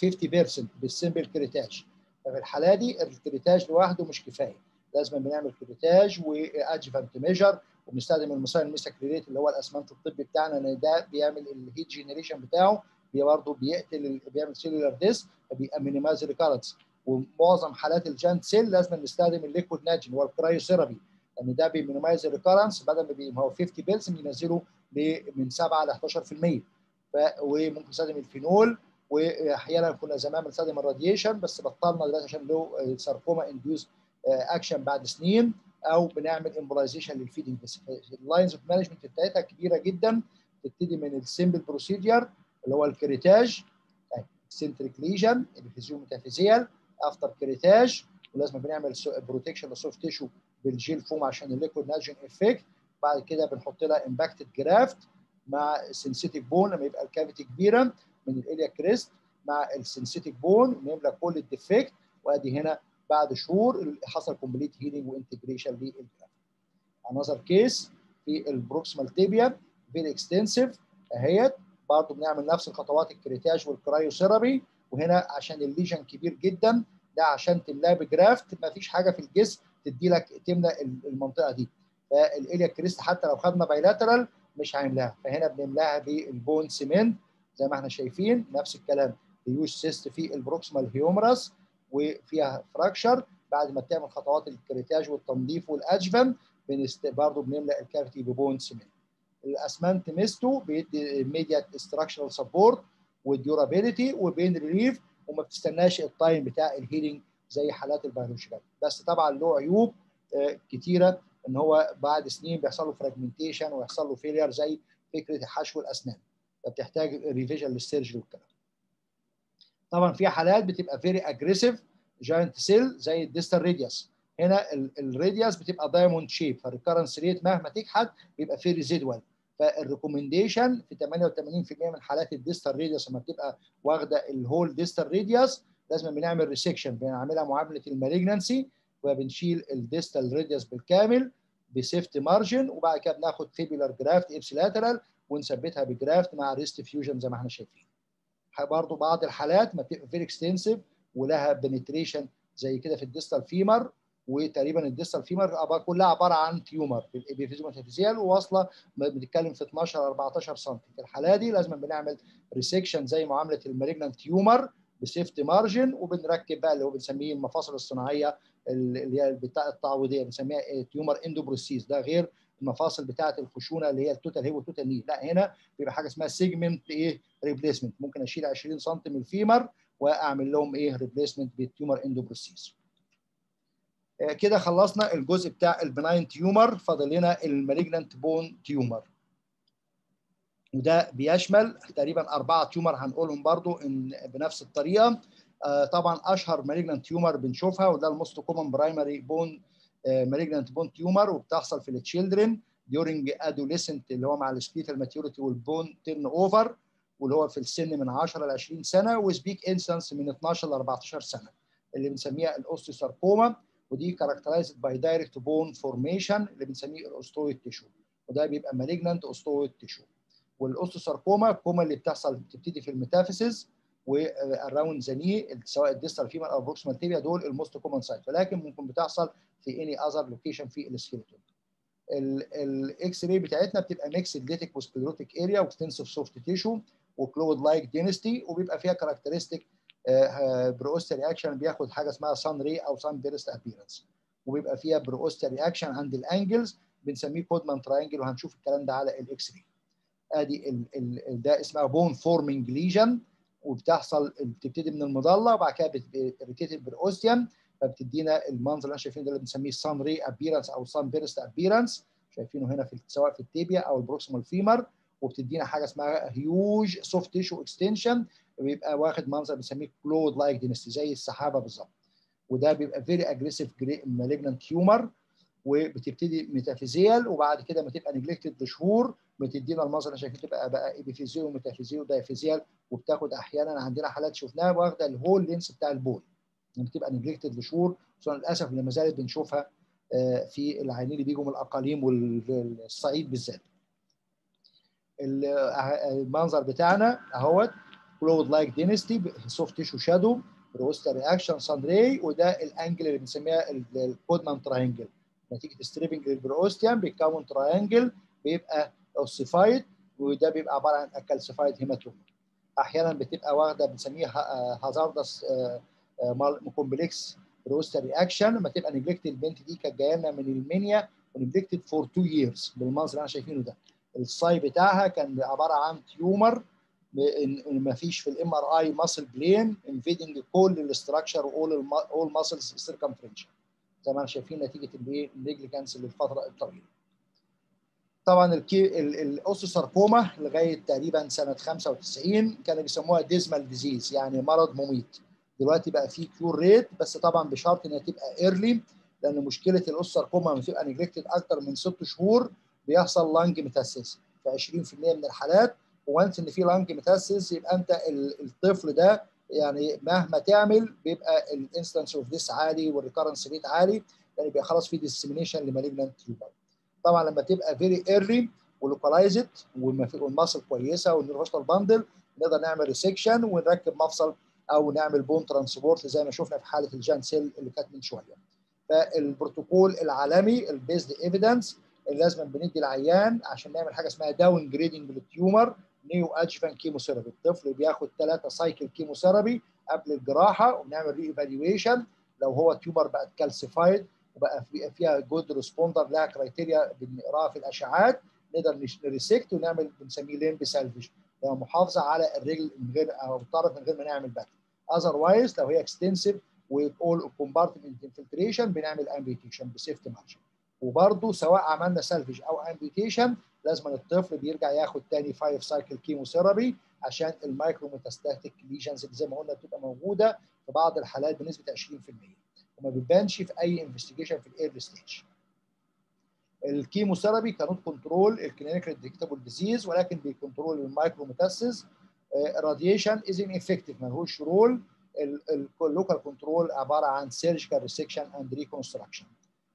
بال simple curettage ففي الحالة دي ال curettage لوحده مش كفاية. لازم بنعمل curettage و adjuvant measure وبنستخدم ال methyl methacrylate اللي هو الأسمنت الطبي بتاعنا ان ده بيعمل ال heat generation بتاعه برضه بيقتل بيعمل cellular death فبيبقى minimize recurrence ومعظم حالات ال giant cell لازم نستخدم ال liquid nitrogen اللي لأن ده بي minimize ال recurrence بدل ما هو 50 بيلز بينزله من 7 ل 11% ف وممكن نستخدم الفينول وأحيانا كنا زمان بنستخدم ال radiation بس بطلنا دلوقتي عشان له sarcoma induced action بعد سنين أو بنعمل embolization لل feeding vessels. ال lines of management بتاعتها كبيرة جدا تبتدي من ال simple procedure اللي هو ال curettage eccentric lesion epiphyseo metaphyseal after curettage ولازم بنعمل protection لل soft tissue بال gel foam عشان ال liquid nitrogen effect بعد كده بنحط لها impacted graft مع ال synthetic bone لما يبقى ال cavity كبيرة من ال iliac crest مع ال synthetic bone نملى كل ال defect وأدي هنا بعد شهور حصل complete healing و integration لل graft. another case في ال proximal tibia very extensive أهيت برضه بنعمل نفس الخطوات ال curettage وال cryotherapy وهنا عشان ال lesion كبير جدا ده عشان تملاه ب graft ما فيش حاجة في الجسم تدي لك تملى المنطقة دي. فال iliac crest حتى لو خدنا bilateral مش هيملاها فهنا بنملأها بال bone cement زي ما إحنا شايفين. نفس الكلام. huge cyst في ال proximal humerus وفيها fracture بعد ما بتعمل خطوات ال curettage والتنظيف وال adjuvant برضه بنملأ ال cavity ب bone cement. الأسمنت ميزته بيدي immediate structural support وال durability و pain relief وما بتستناش ال time بتاع ال healing زي حالات ال biological بس طبعا له عيوب كتيرة إن هو بعد سنين بيحصل له fragmentation ويحصل له failure زي فكرة حشو الأسنان. فبتحتاج revision لل surgery والكلام طبعا في حالات بتبقى very aggressive giant cell زي ال distal radius هنا ال radius بتبقى diamond shape فال recurrence rate مهما تكحت بيبقى في residual فال recommendation في 88% من حالات ال distal radius لما بتبقى واخدة ال whole distal radius لازم بنعمل resection بنعملها معاملة ال malignancy وبنشيل ال distal radius بالكامل ب safety margin وبعد كده بناخد fibular graft ipsilateral ونثبتها ب graft مع wrist fusion زي ما إحنا شايفين. برضه بعض الحالات ما بتبقى very extensive ولها penetration زي كده في ال distal femur وتقريبا ال distal femur كلها عبارة عن tumor في ال epiphysis وواصلة بنتكلم في 12 14 سم في الحالة دي لازم بنعمل resection زي معاملة ال malignant tumor ب safety margin وبنركب بقى اللي هو بنسميه المفاصل الصناعية اللي هي بتاع التعويضية بنسميها tumor endoprosthesis ده غير المفاصل بتاعة الخشونة اللي هي ال total hip وال total knee لا هنا بيبقى حاجة اسمها segment إيه؟ replacement ممكن أشيل 20 سم من ال femur وأعمل لهم إيه؟ replacement بال tumor endoprosthesis كده خلصنا الجزء بتاع ال benign tumor فاضل لنا ال malignant bone tumor وده بيشمل تقريبا أربعة tumor هنقولهم برضو إن بنفس الطريقة. آه طبعا أشهر malignant tumor بنشوفها وده ال most common primary bone malignant bone tumor وبتحصل في ال children during adolescent اللي هو مع ال skeletal maturity وال bone turnover واللي هو في السن من 10 ل 20 سنة و peak incidence من 12 ل 14 سنة اللي بنسميها ال osteosarcoma ودي characterized by direct bone formation اللي بنسميه ال osteoid tissue وده بيبقى malignant osteoid tissue وال osteosarcoma الكوما اللي بتحصل بتبتدي في ال metaphysis و around the knee سواء ال distal femur أو proximal tibia دول ال most common site ولكن ممكن بتحصل في any other location في ال skeleton ال X-ray بتاعتنا بتبقى mix lytic و sclerotic area و extensive soft tissue و cloud like density وبيبقى فيها characteristic periosteal reaction بياخد حاجة اسمها sun ray أو sun burst appearance وبيبقى فيها periosteal reaction عند ال angles بنسميه Codman triangle وهنشوف الكلام ده على ال X-ray آدي ال ال ده اسمها bone forming lesion وبتحصل بتبتدي من ال medulla وبعد كده بت irritate ال periosteum فبتدينا المنظر اللي إحنا شايفينه ده اللي بنسميه sun ray appearance أو sun burst appearance شايفينه هنا في سواء في ال tibia أو ال proximal femur وبتدينا حاجة اسمها huge soft tissue extension بيبقى واخد منظر بنسميه cloud like density زي السحابة بالظبط. وده بيبقى very aggressive malignant tumor وبتبتدي metaphyseal وبعد كده ما تبقى neglected لشهور بتدينا المنظر اللي شايفين تبقى بقى epiphyseal و metaphyseal و diaphyseal وبتاخد أحيانا عندنا حالات شفناها واخدة ال whole length بتاع ال bone بتبقى neglected لشهور خصوصا للأسف اللي ما زالت بنشوفها في العيانين اللي بيجوا من الأقاليم والصعيد بالذات. المنظر بتاعنا أهوت cloud like density soft tissue shadow periosteal reaction sun وده ال angle اللي بنسميها ال Codman triangle نتيجة stripping لل periosteum بيكون triangle بيبقى ossified وده بيبقى عبارة عن a calcified hematoma أحيانا بتبقى واخدة بنسميها hazardous complex periosteal reaction لما تبقى neglect البنت دي كانت جاية لنا من المنيا و neglected for 2 years بالمنظر اللي أنا شايفينه ده. الساي بتاعها كان عبارة عن tumor ما فيش في ال MRI muscle plane invading كل ال structure و all all muscles circumferential زي ما شايفين نتيجة الايه ال negligence للفترة الطويلة. طبعا ال osteosarcoma لغاية تقريبا سنة 95 كانوا بيسموها dismal disease يعني مرض مميت. دلوقتي بقى في cure rate بس طبعا بشرط إنها تبقى early لأن مشكلة ال osteosarcoma لما تبقى neglected أكتر من ست شهور بيحصل lung metastasis في 20% من الحالات و once إن في lung metastasis يبقى أنت الطفل ده يعني مهما تعمل بيبقى ال incidence of death عالي وال recurrence rate عالي يعني بيبقى خلاص في dissemination ل malignant tumor طبعا لما تبقى very early و localized وال muscle كويسة وال neurovascular bundle نقدر نعمل resection ونركب مفصل أو نعمل bone transport زي ما شفنا في حالة ال giant cell اللي كانت من شوية. فالبروتوكول العالمي ال based evidence لازم بندي العيان عشان نعمل حاجة اسمها downgrading لل tumor neoadjuvant chemotherapy. الطفل بياخد ثلاثة cycle chemotherapy قبل الجراحة وبنعمل re-evaluation لو هو tumor بقت calcified وبقى فيها good responder لها criteria بنقراها في الأشعاعات نقدر ن resect ونعمل بنسميه limb salvage لو محافظة على الرجل من غير أو الطرف من غير ما نعمل بتر otherwise لو هي extensive و all compartment infiltration بنعمل amputation ب safety margin وبرده سواء عملنا salvage أو amputation لازم الطفل بيرجع ياخد تاني 5 cycle chemotherapy عشان ال micrometastatic lesions اللي زي ما قلنا بتبقى موجودة في بعض الحالات بنسبة 20% وما بتبانش في أي investigation في ال early stage. الكيموثيرابي كانوت كنترول الكلينيكال ديتكتابل ديزيز ولكن بي control ال micrometastasis radiation is ineffective ملهوش role ال local control عبارة عن surgical resection and reconstruction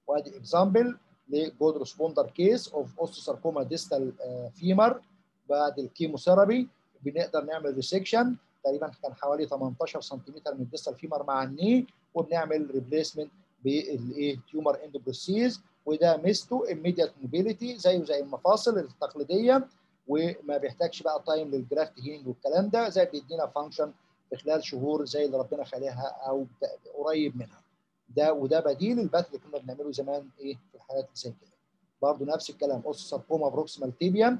وأدي example ل good responder case of osteosarcoma distal femur بعد ال chemotherapy. بنقدر نعمل resection تقريبا كان حوالي 18 سنتيمتر من ال distal femur مع ال knee وبنعمل replacement بالإيه؟ tumor endoprosthesis وده ميزته immediate mobility زيه زي المفاصل التقليدية. وما بيحتاجش بقى time لل graft healing والكلام ده. زي بيدينا function في خلال شهور زي اللي ربنا خليها أو قريب منها. ده وده بديل البتر اللي كنا بنعمله زمان إيه في الحالات اللي زي كده. برضه نفس الكلام osteosarcoma proximal tibia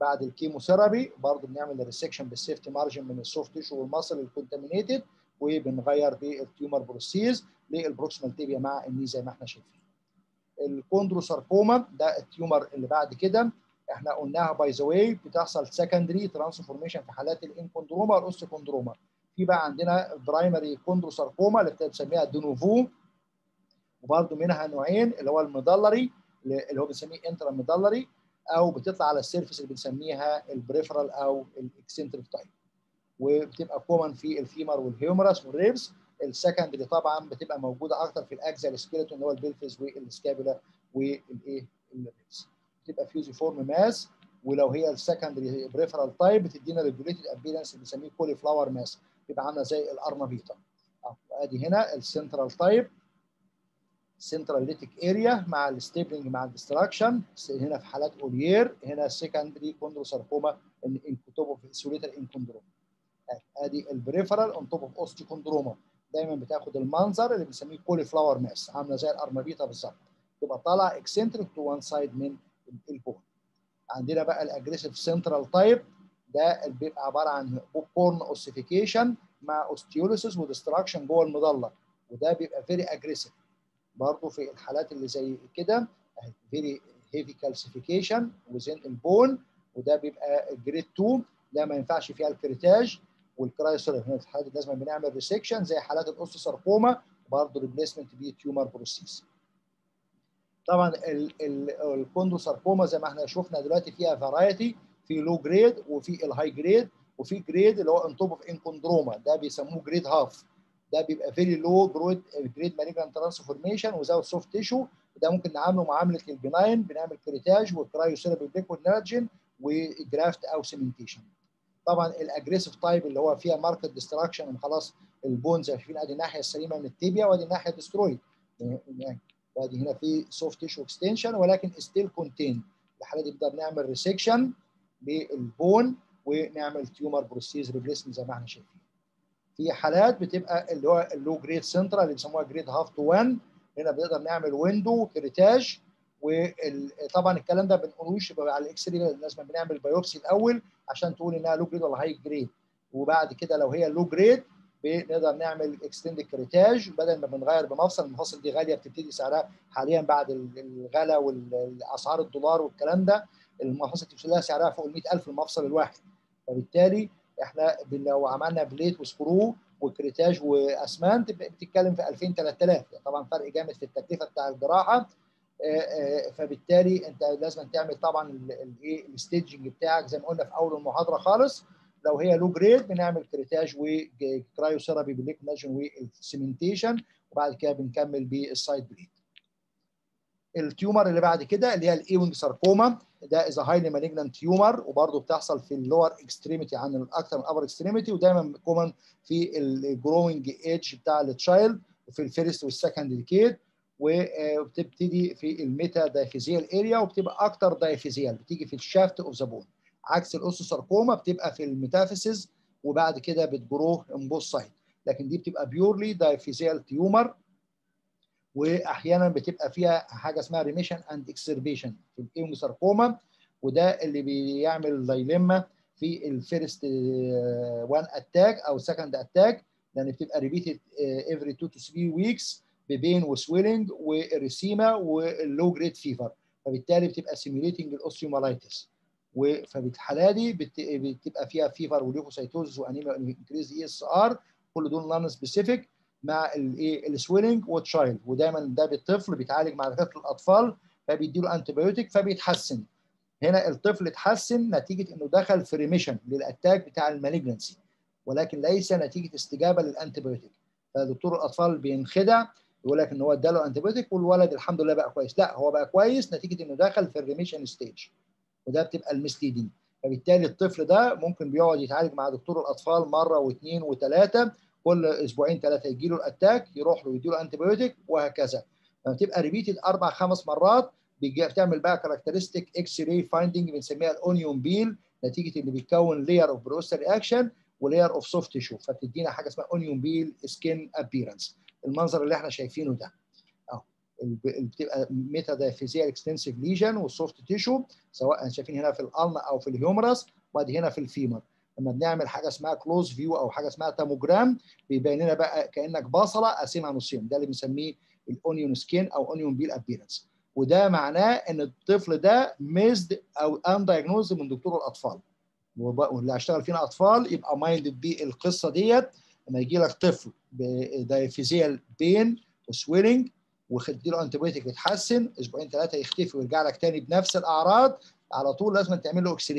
بعد ال chemotherapy برضه بنعمل resection بال safety margin من ال soft tissue وال muscle ال contaminated وبنغير بال tumor prosthesis لل proximal tibia مع ال knee زي ما إحنا شايفين. ال chondrosarcoma ده ال tumor اللي بعد كده. إحنا قلناها by the way بتحصل secondary transformation في حالات ال enchondroma وال osteochondroma في بقى عندنا primary chondrosarcoma اللي بنسميها de novo وبرده منها نوعين اللي هو ال medullary اللي هو بنسميه intramedullary أو بتطلع على ال surface اللي بنسميها ال peripheral أو ال eccentric type وبتبقى كومن في الفيمر والهيومرس والريبس السكندري طبعا بتبقى موجودة أكتر في ال axial skeleton اللي هو ال pelvis وال scapula والإيه؟ ال ribs. بتبقى fusiform mass ولو هي ال secondary peripheral type بتدينا lobulated appearance اللي بنسميه cauliflower mass بيبقى عاملة زي القرنبيطة ادي هنا ال central type central lytic area مع ال stippling مع ال destruction هنا في حالات Ollier هنا secondary chondrosarcoma on top of solitary enchondroma ادي ال peripheral on top of osteochondroma دايما بتاخد المنظر اللي بنسميه cauliflower mass عاملة زي القرنبيطة بالظبط. تبقى طالعة eccentric to one side من ال bone عندنا بقى ال aggressive central type ده بيبقى عبارة عن bone ossification مع osteolysis و destruction جوه ال medulla وده بيبقى very aggressive برضه في الحالات اللي زي كده very heavy calcification within ال bone وده بيبقى grade 2 ده ما ينفعش فيها ال curettage وال cryosurgery هنا. في الحالات لازم بنعمل resection زي حالات ال osteosarcoma برضه replacement ب tumor prosthesis طبعا ال chondrosarcoma زي ما إحنا شفنا دلوقتي فيها variety في low grade وفي ال high grade وفي grade اللي هو on top of enchondroma ده بيسموه grade half ده بيبقى very low grade grade malignant transformation without soft tissue ده ممكن نعامله معامله ال benign بنعمل curettage و cryotherapy بال liquid nitrogen و graft أو cementation طبعا ال aggressive type اللي هو فيها marked destruction وخلاص ال bones شايفين أدي الناحية السليمة من ال tibia وأدي الناحية destroyed وأدي هنا في soft tissue extension ولكن still contained الحالة دي بنقدر نعمل resection بال bone ونعمل tumor prosthesis replacement زي ما إحنا شايفين. في حالات بتبقى اللي هو ال low grade central اللي بيسموها grade half to 1 هنا بنقدر نعمل window curettage وطبعا الكلام ده بنقولوش على ال X-ray لازم بنعمل biopsy الأول عشان تقول إنها low grade ولا high grade وبعد كده لو هي low grade بنقدر نعمل extended curettage بدل ما بنغير بمفصل المفاصل دي غالية بتبتدي سعرها حاليا بعد الغلا والاسعار الدولار والكلام ده المفاصل لها سعرها فوق ال 100000 المفصل الواحد. فبالتالي إحنا لو عملنا plate و screw و curettage واسمنت بتتكلم في 2000 3000 طبعا فرق جامد في التكلفة بتاع الجراحة. فبالتالي انت لازم تعمل طبعا الايه ال staging بتاعك زي ما قلنا في أول المحاضرة خالص. لو هي لو جريد بنعمل كريتاج وكرايوثيرابي بالليكناجن والسيمنتيشن وبعد كده بنكمل بال side plate ال tumor اللي بعد كده اللي هي ال Ewing sarcoma ده is highly malignant tumor وبرده بتحصل في ال lower extremity عن الاكثر من ال upper extremity ودايما common في الجروينج ايدج بتاع ال child وفي ال first وال second decade وبتبتدي في ال metadiaphyseal area وبتبقى أكتر diaphyseal بتيجي في ال shaft of the bone عكس ال osteosarcoma بتبقى في ال metaphysis وبعد كده بت grow on both sides لكن دي بتبقى purely diaphyseal tumor واحيانا بتبقى فيها حاجة اسمها remission and exacerbation في ال Ewing sarcoma وده اللي بيعمل dilemma في ال first 1 attack أو second attack لأن بتبقى repeated every 2 to 3 weeks ب pain و swelling و erythema وال low grade fever فبالتالي بتبقى simulating ال osteomyelitis ففي الحاله دي بتبقى فيها fever و leukocytosis و anemia increase ESR كل دول non specific مع الايه ال swelling وال child ودايما ده بالطفل بيتعالج مع دكاتره الأطفال فبيدي له antibiotic فبيتحسن. هنا الطفل اتحسن نتيجة إنه دخل في remission لل attack بتاع ال malignancy ولكن ليس نتيجة استجابة لل antibiotic فدكتور الأطفال بينخدع يقول لك إن هو اداله antibiotic والولد الحمد لله بقى كويس. لا هو بقى كويس نتيجة إنه دخل في ال remission stage وده بتبقى ال misleading فبالتالي الطفل ده ممكن بيقعد يتعالج مع دكتور الأطفال مرة واثنين وثلاثة كل أسبوعين ثلاثة يجي له ال attack يروح له يدي له antibiotic وهكذا. لما تبقى repeated أربع خمس مرات بتعمل بقى characteristic X-ray finding بنسميها ال onion peel نتيجة إن بيتكون layer of periosteal reaction و layer of soft tissue فبتدينا حاجة اسمها onion peel skin appearance المنظر اللي إحنا شايفينه ده. اهو بتبقى metadiaphyseal extensive lesion وال soft tissue سواء شايفين هنا في ال ulna أو في ال humerus وادي هنا في ال femur لما بنعمل حاجة اسمها close view أو حاجة اسمها tomogram بيبين لنا بقى كأنك بصلة قاسمها نصين. ده اللي بنسميه ال onion skin أو onion peel appearance وده معناه إن الطفل ده missed أو undiagnosed من دكتور الأطفال. واللي هيشتغل فينا أطفال يبقى minded بالقصة ديت. لما يجي لك طفل ب diaphyseal pain و swelling وخدت له antibiotic يتحسن أسبوعين ثلاثة يختفي ويرجع لك تاني بنفس الأعراض على طول لازم تعمل له X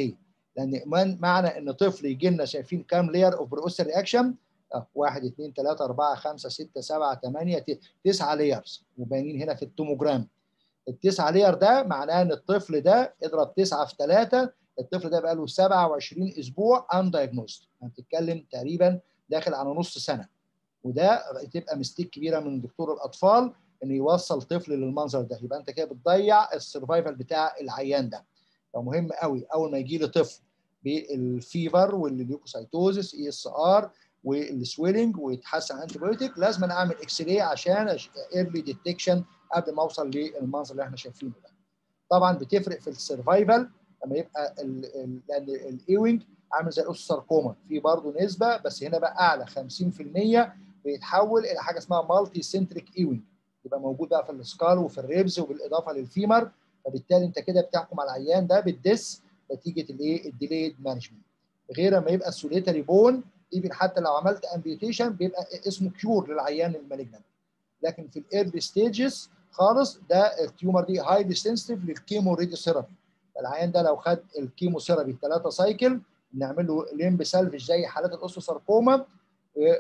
لأن معنى إن طفل يجي لنا شايفين كام layer of periosteal reaction آه 1 2 3 4 5 6 7 8 9 layers وباينين هنا في ال tomogram التسعة layer ده معناه إن الطفل ده اضرب 9 في 3 الطفل ده بقى له 27 أسبوع undiagnosed بتتكلم تقريبا داخل على نص سنة. وده تبقى mistake كبيرة من دكتور الأطفال إنه يوصل طفل للمنظر ده. يبقى أنت كده بتضيع ال survival بتاع العيان ده. فمهم قوي. أول ما يجي لي طفل بال fever وال leukocytosis ESR وال swelling ويتحسن antibiotic لازم أنا أعمل x-ray عشان early detection قبل ما أوصل للمنظر اللي إحنا شايفينه ده. طبعا بتفرق في ال survival لما يبقى ال ال لأن ال Ewing عامل زي ال osteosarcoma في برضه نسبة بس هنا بقى أعلى 50% بيتحول إلى حاجة اسمها multicentric Ewing يبقى موجود بقى في ال skull وفي ال ribs وبالإضافة لل femur فبالتالي انت كده بتحكم على العيان ده بال death نتيجة الايه؟ ال delayed management. غير ما يبقى ال solitary bone even حتى لو عملت amputation بيبقى اسمه cure للعيان ال malignant لكن في ال early stages خالص ده ال tumor دي highly sensitive لل chemo radiotherapy العيان ده لو خد ال chemotherapy ثلاثة cycle نعمل له limb salvage زي حالات ال osteosarcoma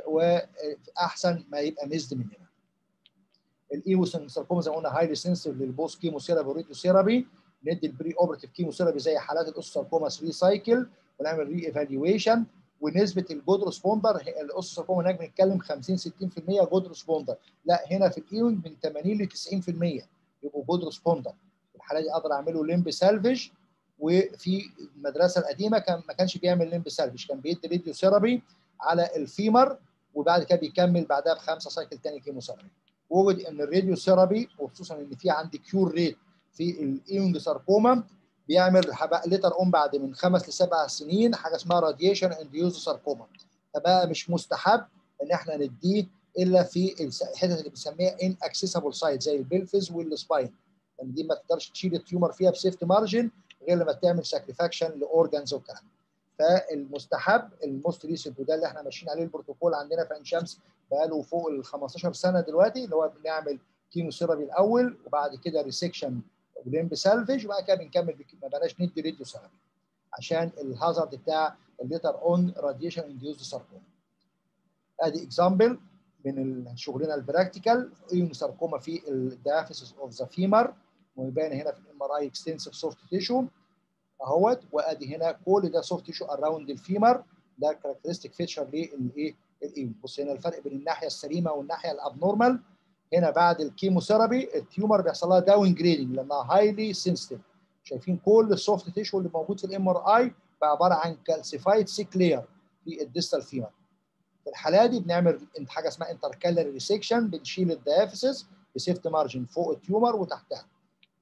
واحسن ما يبقى missed مننا. ال Ewing sarcoma زي ما قلنا highly sensitive لل both chemotherapy و radiotherapy ندي ال preoperative chemotherapy زي حالات ال osteosarcoma 3 cycle ونعمل re-evaluation ونسبة ال good responder ال osteosarcoma هناك بنتكلم 50 60% good responder لا هنا في ال Ewing من 80 ل 90% يبقوا good responder الحالة دي أقدر أعمله limb salvage وفي المدرسة القديمة كان ما كانش بيعمل limb salvage كان بيدي radiotherapy على ال femur وبعد كده بيكمل بعدها بخمسة cycle تاني chemotherapy وجد إن ال radiotherapy وخصوصا إن في عندي cure rate في ال Ewing sarcoma بيعمل later on بعد من خمس لسبع سنين حاجة اسمها radiation induced sarcoma فبقى مش مستحب إن إحنا نديه إلا في الحتت اللي بنسميها inaccessible site زي ال pelvis وال spine. لأن دي ما تقدرش تشيل ال tumor فيها ب safety margin غير لما تعمل sacrification ل organs والكلام فالمستحب ال most recent وده اللي إحنا ماشيين عليه البروتوكول عندنا في عين شمس بقاله فوق ال 15 سنة دلوقتي اللي هو بنعمل chemotherapy الأول وبعد كده resection و limb salvage وبعد كده بنكمل ما بلاش ندي radiotherapy عشان ال hazard بتاع ال later on radiation induced sarcoma أدي example من شغلنا ال practical Ewing sarcoma في ال diaphysis of the femur ويبان هنا في ال MRI extensive soft tissue أهوت وأدي هنا كل ده soft tissue around ال femur ده characteristic feature للإيه؟ ال Ewing بص هنا الفرق بين الناحية السليمة والناحية ال abnormal. هنا بعد ال chemotherapy ال tumor بيحصل لها downgrading لأنها highly sensitive شايفين كل ال soft tissue اللي موجود في ال MRI بقى عبارة عن calcified thick layer في ال distal femur في الحالة دي بنعمل حاجة اسمها intercalary resection بنشيل ال diaphysis ب safety margin فوق ال tumor وتحتها.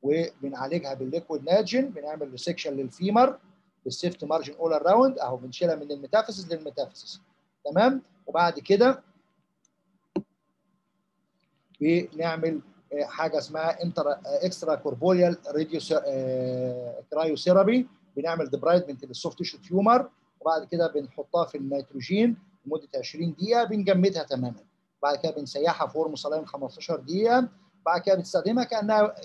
وبنعالجها بال liquid nitrogen بنعمل resection لل femur بال safety margin all around أهو بنشيلها من ال metaphysis لل metaphysis تمام؟ وبعد كده بنعمل حاجة اسمها intra extracorporeal radio cryotherapy بنعمل debridement لل soft tissue tumor وبعد كده بنحطها في النيتروجين لمدة 20 دقيقة بنجمدها تماما. بعد كده بنسيحها في warm saline 15 دقيقة. بعد كده بتستخدمها كأنها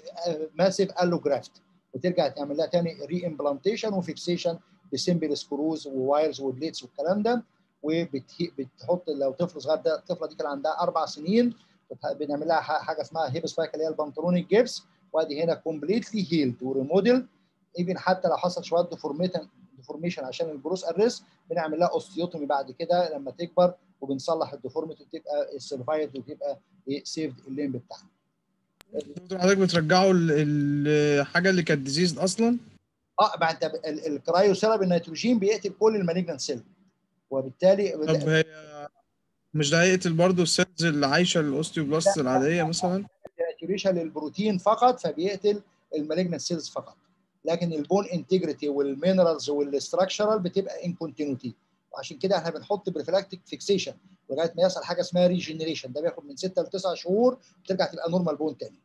massive allograft وترجع تعمل لها تاني reimplantation و fixation ب simple screws و wires و plates والكلام ده. وبتحط لو طفل صغير ده الطفلة دي كان عندها أربع سنين بنعمل لها حاجة اسمها hip spica اللي هي البنطلون الجبس وأدي هنا completely healed و remodeled even حتى لو حصل شوية deformation عشان ال growth arrest بنعمل لها osteotomy بعد كده لما تكبر وبنصلح ال deformity وتبقى ال survived وتبقى saved ال limb بتاعها. حضرتك بترجعه الحاجة اللي كانت diseased أصلا؟ آه ما أنت النيتروجين بيقتل كل ال malignant cell وبالتالي طب هي مش ده هيقتل برضه ال cells اللي عايشة ال osteoblast العادية مثلا؟ saturation للبروتين فقط فبيقتل ال malignant cells فقط لكن ال bone integrity وال minerals وال structural بتبقى in continuity وعشان كده إحنا بنحط prophylactic fixation لغاية ما يحصل حاجة اسمها regeneration ده بياخد من 6 ل 9 شهور وترجع تبقى normal bone تاني.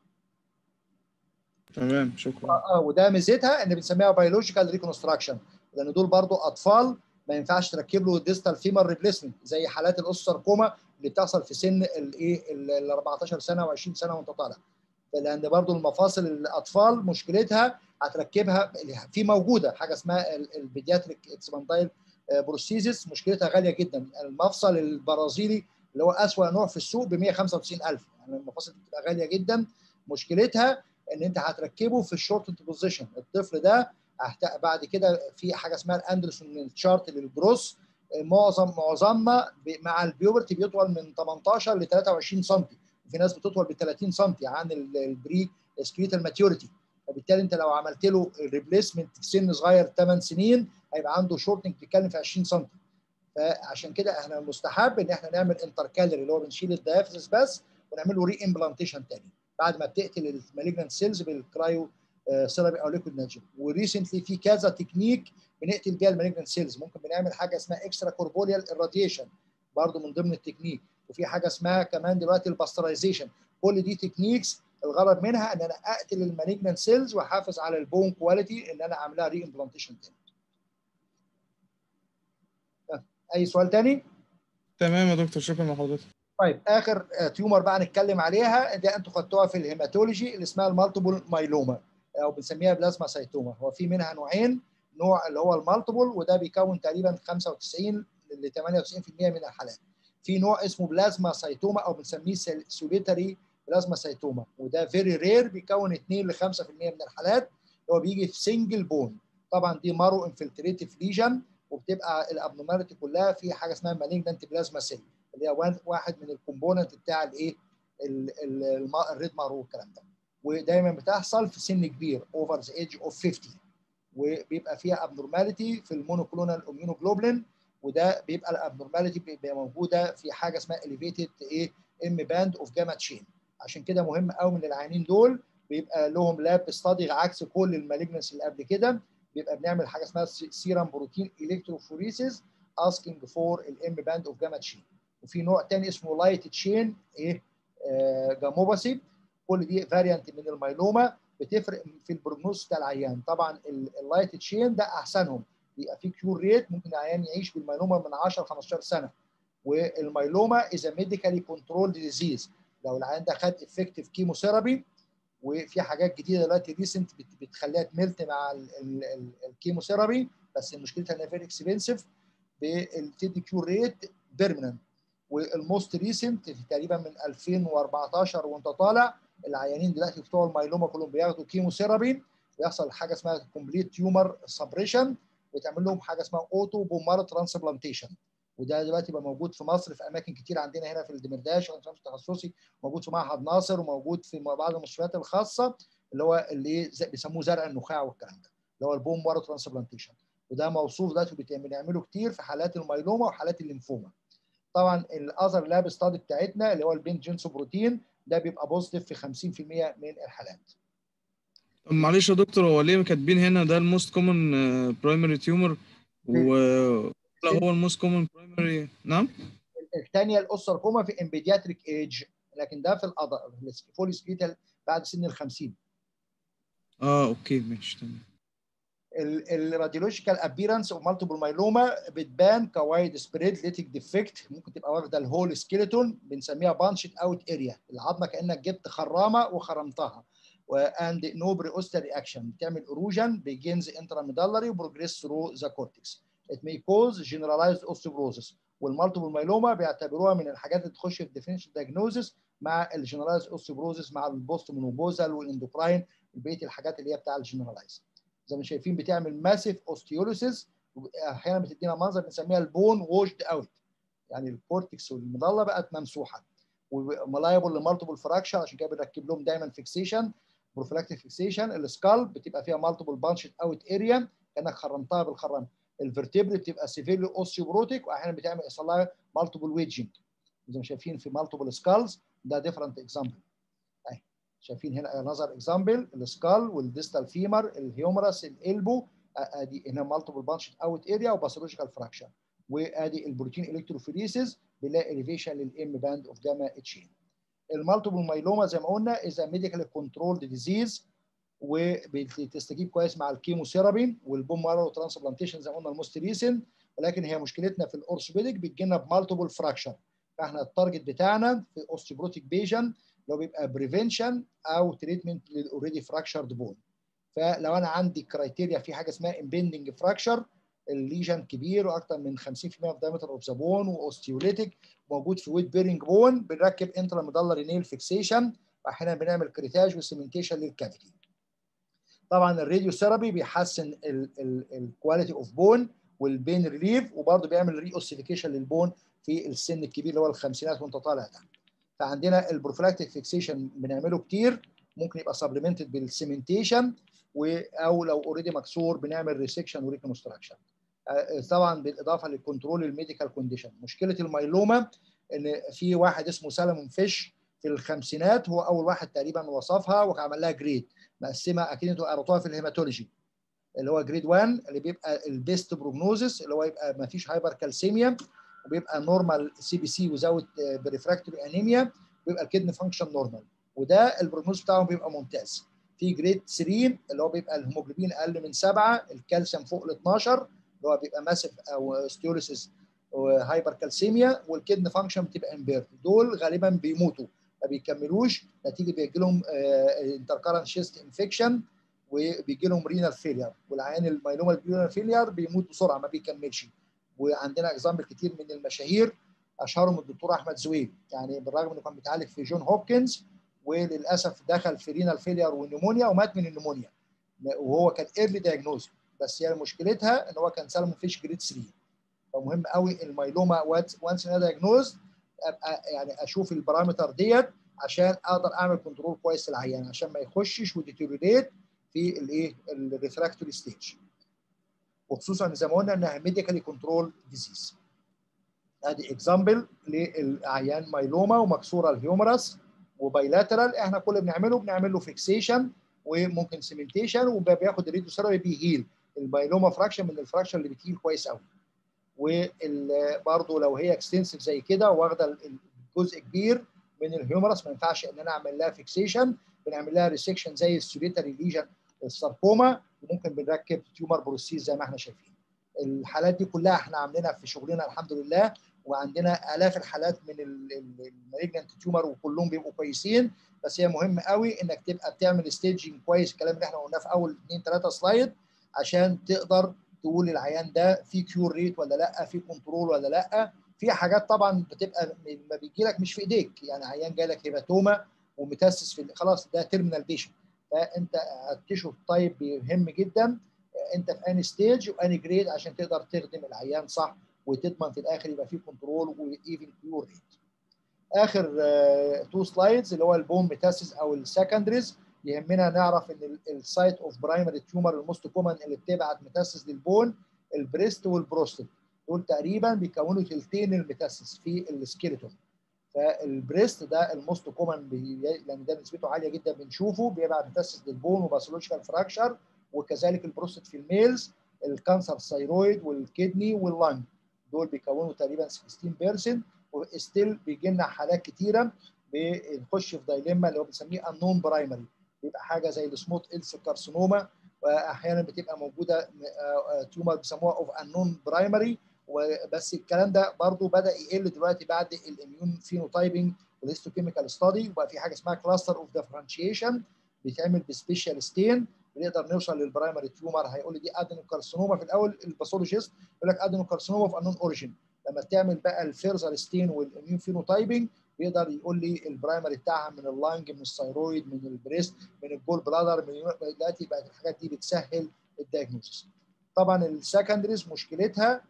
تمام شكرا. آه وده ميزتها إن بنسميها biological reconstruction لأن دول برضو أطفال ما ينفعش تركب له distal femur replacement زي حالات ال osteosarcoma اللي بتحصل في سن الايه ال 14 سنة و20 سنة وأنت طالع. لأن برضو المفاصل الأطفال مشكلتها هتركبها في موجودة حاجة اسمها ال pediatric expandable prosthesis مشكلتها غالية جدا. المفصل البرازيلي اللي هو أسوأ نوع في السوق ب 195000 يعني المفاصل بتبقى غالية جدا. مشكلتها إن أنت هتركبه في ال short position الطفل ده بعد كده في حاجة اسمها ال Anderson chart لل growth معظم معظمنا مع ال puberty بيطول من 18 ل 23 سم. وفي ناس بتطول ب 30 سم عن ال pre skeletal maturity فبالتالي انت لو عملت له ال replacement في سن صغير 8 سنين هيبقى عنده shortening بتتكلم في 20 سم. فعشان كده إحنا مستحب إن إحنا نعمل intercalary اللي هو بنشيل ال diaphysis بس ونعمل له reimplantation تاني. بعد ما بتقتل ال malignant cells بال cryotherapy أو liquid nitrogen و recently في كذا تكنيك بنقتل بيها ال malignant cells. ممكن بنعمل حاجة اسمها extracorporeal irradiation برضه من ضمن التكنيك. وفي حاجة اسمها كمان دلوقتي ال pasteurization كل دي techniques الغرض منها إن أنا أقتل ال malignant cells وأحافظ على ال bone quality إن أنا أعملها re-implantation تاني أي سؤال تاني؟ تمام يا دكتور شكرا لحضرتك طيب آخر tumor بقى نتكلم عليها دي أنتوا خدتوها في ال hematology اللي اسمها ال multiple myeloma أو بنسميها plasmacytoma هو في منها نوعين نوع اللي هو ال multiple وده بيكون تقريبا 95 ل 98% من الحالات. في نوع اسمه plasmacytoma أو بنسميه solitary plasmacytoma وده very rare بيكون 2 ل 5% من الحالات. هو بيجي في single bone طبعا دي marrow infiltrative lesion وبتبقى ال abnormality كلها في حاجة اسمها malignant plasma cell اللي هي واحد من ال component بتاع الإيه؟ ال red marrow والكلام ده. ودايما بتحصل في سن كبير over the age of 50 وبيبقى فيها abnormality في ال monoclonal immunoglobulin وده بيبقى ال abnormality بيبقى موجودة في حاجة اسمها elevated إيه M band of gamma chain عشان كده مهم قوي من العيانين دول بيبقى لهم lab study عكس كل ال malignancies اللي قبل كده. بيبقى بنعمل حاجة اسمها serum protein electrophoresis asking for ال M band of gamma chain وفي نوع ثاني اسمه light chain إيه آه gammopathy كل دي variant من ال myeloma بتفرق في ال prognosis بتاع العيان. طبعا ال light chain ده أحسنهم. بيبقى فيه cure rate ممكن العيان يعيش بال myeloma من 10 ل 15 سنة. وال myeloma is medically controlled disease لو العيان ده خد effective chemotherapy وفي حاجات جديده دلوقتي recent بتخليها تملت مع ال chemotherapy بس مشكلتها إنها very expensive بتدي cure rate permanent وال most recent تقريبا من 2014 وانت طالع العيانين دلوقتي بتوع ال myeloma كلهم بياخدوا chemotherapy بيحصل حاجة اسمها complete tumor suppression وتعمل لهم حاجة اسمها auto bone marrow transplantation وده دلوقتي بقى موجود في مصر في أماكن كتير عندنا هنا في الدمرداش التخصصي موجود في معهد ناصر وموجود في بعض المستشفيات الخاصة اللي هو اللي بيسموه زرع النخاع والكلام ده اللي هو ال bone marrow transplantation. وده موصوف دلوقتي بنعمله كتير في حالات ال myeloma وحالات الليمفوما. طبعا ال other lab study بتاعتنا اللي هو ال Bence Jones protein ده بيبقى positive في 50% من الحالات. طب معلش يا دكتور هو ليه كاتبين هنا ده ال most common primary tumor و لا هو ال most common primary نعم. الثانية ال osteosarcoma في ال pediatric age لكن ده في ال fully skeletal بعد سن ال 50 آه okay ماشي تمام. ال radiological appearance of multiple myeloma بتبان widespread lytic defect ممكن تبقى واخدة ال whole skeleton بنسميها punched out area العظمة كأنك جبت خرامة وخرمتها. and no periosteal reaction. بتعمل erosion begins intramedullary و progress through the cortex. It may cause generalized osteoporosis. وال multiple myeloma بيعتبروها من الحاجات اللي تخش في differential diagnosis مع ال generalized osteoporosis مع ال post menopausal وال endocrine بقية الحاجات اللي هي بتاع ال generalized زي ما شايفين بتعمل massive osteolysis أحيانا بتدينا منظر بنسميها ال bone washed out يعني ال cortex وال medulla بقت ممسوحة. و liable ل multiple fracture عشان كده بنركب لهم دايما fixation prophylactic fixation ال skull بتبقى فيها multiple punched out area كأنك خرمتها بالخرم. ال vertebrae بتبقى severely osteoporotic وأحيانا بتعمل يحصل لها multiple wedging زي ما شايفين في multiple skulls ده different example شايفين هنا نظر اكزامبل السكال والديستال فيمر الهيومرس الالبو ادي هنا multiple punched out area و pathological fracture وآدي ال protein electrophoresis بنلاقي elevation لل M band of gamma chain ال multiple myeloma زي ما قلنا is medical controlled disease وبتستجيب كويس مع ال chemotherapy وال bone marrow transplantation زي ما قلنا ال most recent ولكن هي مشكلتنا في ال orthopedic بتجي لنا ب multiple fracture فإحنا ال target بتاعنا في osteoporotic patient لو بيبقى prevention أو treatment لل already fractured bone فلو أنا عندي criteria في حاجة اسمها impending fracture ال lesion كبير وأكثر من 50% في diameter of the bone و osteolytic موجود في weight bearing bone بنركب intramedullary nail fixation واحيانا بنعمل curettage و cementation لل cavity طبعا ال radiotherapy بيحسن ال quality of bone وال pain relief وبرضه بيعمل re-ossification لل bone في السن الكبير اللي هو الخمسينات وانت طالع ده. فعندنا ال prophylactic fixation بنعمله كتير. ممكن يبقى supplemented بال cementation أو لو already مكسور بنعمل resection و reconstruction طبعا بالإضافة لل control ال medical condition مشكلة ال myeloma إن في واحد اسمه سالمون فيش في الخمسينات هو أول واحد تقريبا وصفها وعمل لها grade مقسمة أكيد أنتوا قريتوها في ال hematology اللي هو grade 1 اللي بيبقى ال best prognosis اللي هو يبقى ما فيش hypercalcemia وبيبقى normal CBC without refractory anemia ويبقى ال kidney function normal وده ال prognosis بتاعهم بيبقى ممتاز. في grade 3 اللي هو بيبقى الهيموجلوبين أقل من 7 الكالسيوم فوق ال 12 اللي هو بيبقى massive osteolysis و hypercalcemia وال kidney function بتبقى impaired دول غالبا بيموتوا ما بيكملوش. نتيجة بيجي لهم intercurrent chest infection وبيجي لهم renal failure والعيان ال myeloma ال renal failure بيموت بسرعة ما بيكملش. وعندنا example كتير من المشاهير أشهرهم الدكتور أحمد زويل. يعني بالرغم إنه كان بيتعالج في Johns Hopkins وللأسف دخل في renal failure و pneumonia ومات من ال pneumonia. وهو كان early diagnosed بس هي يعني مشكلتها إن هو كان سالمون فيش grade 3 فمهم قوي ال myeloma once ان diagnosed أبقى يعني أشوف ال parameter ديت عشان أقدر أعمل control كويس للعيان عشان ما يخشش و deteriorate في الإيه؟ ال refractory stage وخصوصا زي ما قلنا إنها medically controlled disease أدي example للعيان myeloma ومكسورة ال humerus و bilateral إحنا كل اللي بنعمله بنعمل له fixation وممكن cementation وبياخد ال radiotherapy بي heal ال myeloma fracture من ال fracture اللي بت heal كويس قوي وبرضه لو هي extensive زي كده واخدة جزء كبير من ال humerus ما ينفعش إن أنا أعمل لها fixation بنعمل لها resection زي ال solitary lesion ال sarcoma. وممكن بنركب tumor prosthesis زي ما إحنا شايفين. الحالات دي كلها إحنا عاملينها في شغلنا الحمد لله وعندنا آلاف الحالات من ال malignant tumor وكلهم بيبقوا كويسين. بس هي مهم قوي انك تبقى بتعمل staging كويس الكلام اللي إحنا قلناه في أول اثنين ثلاثة slide عشان تقدر تقول العيان ده في cure rate ولا لأ في control ولا لأ. في حاجات طبعا بتبقى ما بيجي لك مش في إيديك. يعني عيان جاي لك hepatoma و metastasis في خلاص ده terminal patient فأنت التشو الطيب مهم جدا أنت في any stage و any grade عشان تقدر تخدم العيان صح وتضمن في الآخر يبقى في control و even cure rate. آخر two slides اللي هو ال bone metastasis أو ال secondaries يهمنا نعرف إن ال site of primary tumor ال most common اللي بتبعت metastasis لل bone ال breast وال prostate دول تقريبا بيكونوا ثلثين ال metastasis في ال skeleton فال breast ده ال most common لأن ده نسبته عالية جدا بنشوفه بيبعت metastasis لل bone و pathological fracture وكذلك البروستات في الميلز الكانسر الثيرويد والكدني واللنج دول بيكونوا تقريبا 16% و still بيجي لنا حالات كتيرة. بنخش في dilemma اللي هو بنسميه ال unknown primary بيبقى حاجة زي ال small cell carcinoma واحيانا بتبقى موجودة tumor بيسموها of unknown primary وبس الكلام ده برضو بدأ يقل دلوقتي بعد ال immunophenotyping وال histochemical study وبقى في حاجة اسمها cluster of differentiation بيتعمل ب special stain بنقدر نوصل لل primary tumor هيقول لي دي adenocarcinoma في الأول ال pathologist يقول لك adenocarcinoma في unknown origin لما تعمل بقى ال further stain وال immunophenotyping بيقدر يقول لي ال primary بتاعها من اللانج من الثيرويد من البريست من الجول بلادر من دلوقتي بقت الحاجات دي بتسهل ال diagnosis طبعا ال secondaries مشكلتها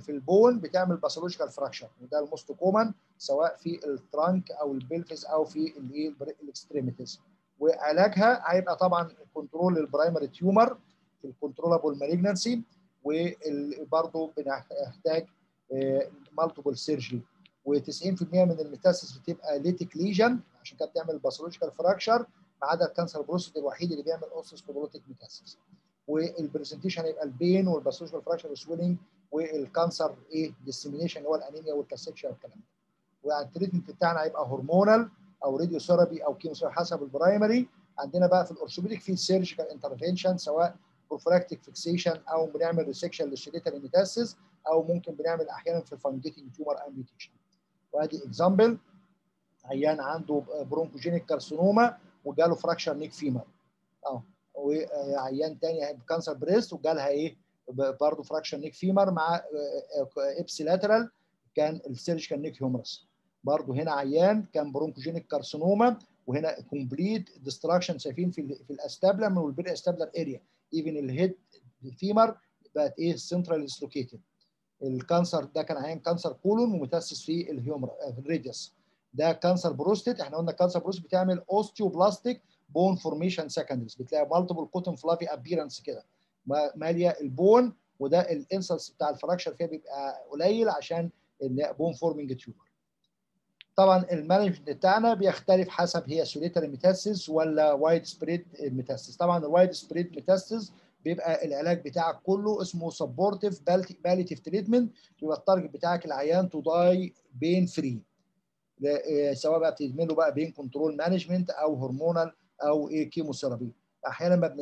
في ال bone بتعمل pathological fracture وده ال most common سواء في ال trunk أو ال pelvis أو في الايه ال extremities وعلاجها هيبقى طبعا control ال primary tumor في ال controllable malignancy وبرضه بنحتاج multiple surgery و90% من ال metastasis بتبقى lytic lesion عشان كده بتعمل pathological fracture ما عدا ال cancer prostate الوحيد اللي بيعمل osteoblastic metastasis وال presentation هيبقى البين والباثولوجيكال فراكشر والسويلنج والكانسر إيه ديسيمينيشن اللي هو الأنيميا وال cachexia والكلام ده. وال treatment بتاعنا هيبقى hormonal أو radiotherapy أو chemotherapy حسب ال primary عندنا بقى في ال orthopedic في surgical intervention سواء prophylactic fixation أو بنعمل resection لل solitary metastasis أو ممكن بنعمل أحيانا في fungating tumor amputation وأدي example عيان عنده bronchogenic carcinoma وجاله fracture neck femur آه وعيان تاني cancer breast وجالها إيه؟ برضه fracture neck femur مع ipsilateral كان ال surgical neck humerus. برضه هنا عيان كان bronchogenic carcinoma وهنا complete destruction شايفين في في ال acetabulum وال periacetabular area even ال head femur بقت إيه؟ central dislocated ال cancer ده كان عيان cancer colon و metastasis في ال humerus في ال radius ده cancer prostate إحنا قلنا cancer prostate بتعمل osteoblastic bone formation secondaries بتلاقي multiple cotton fluffy appearance كده. مالية ال bone وده ال incidence بتاع ال fracture فيها بيبقى قليل عشان bone forming tumor. طبعا ال management بتاعنا بيختلف حسب هي solitary metastasis ولا widespread metastasis طبعا ال widespread metastasis بيبقى العلاج بتاعك كله اسمه supportive palliative treatment بيبقى ال target بتاعك العيان to die pain free سواء بقى بتعمله بقى pain control management أو hormonal أو إيه chemotherapy أحيانا ما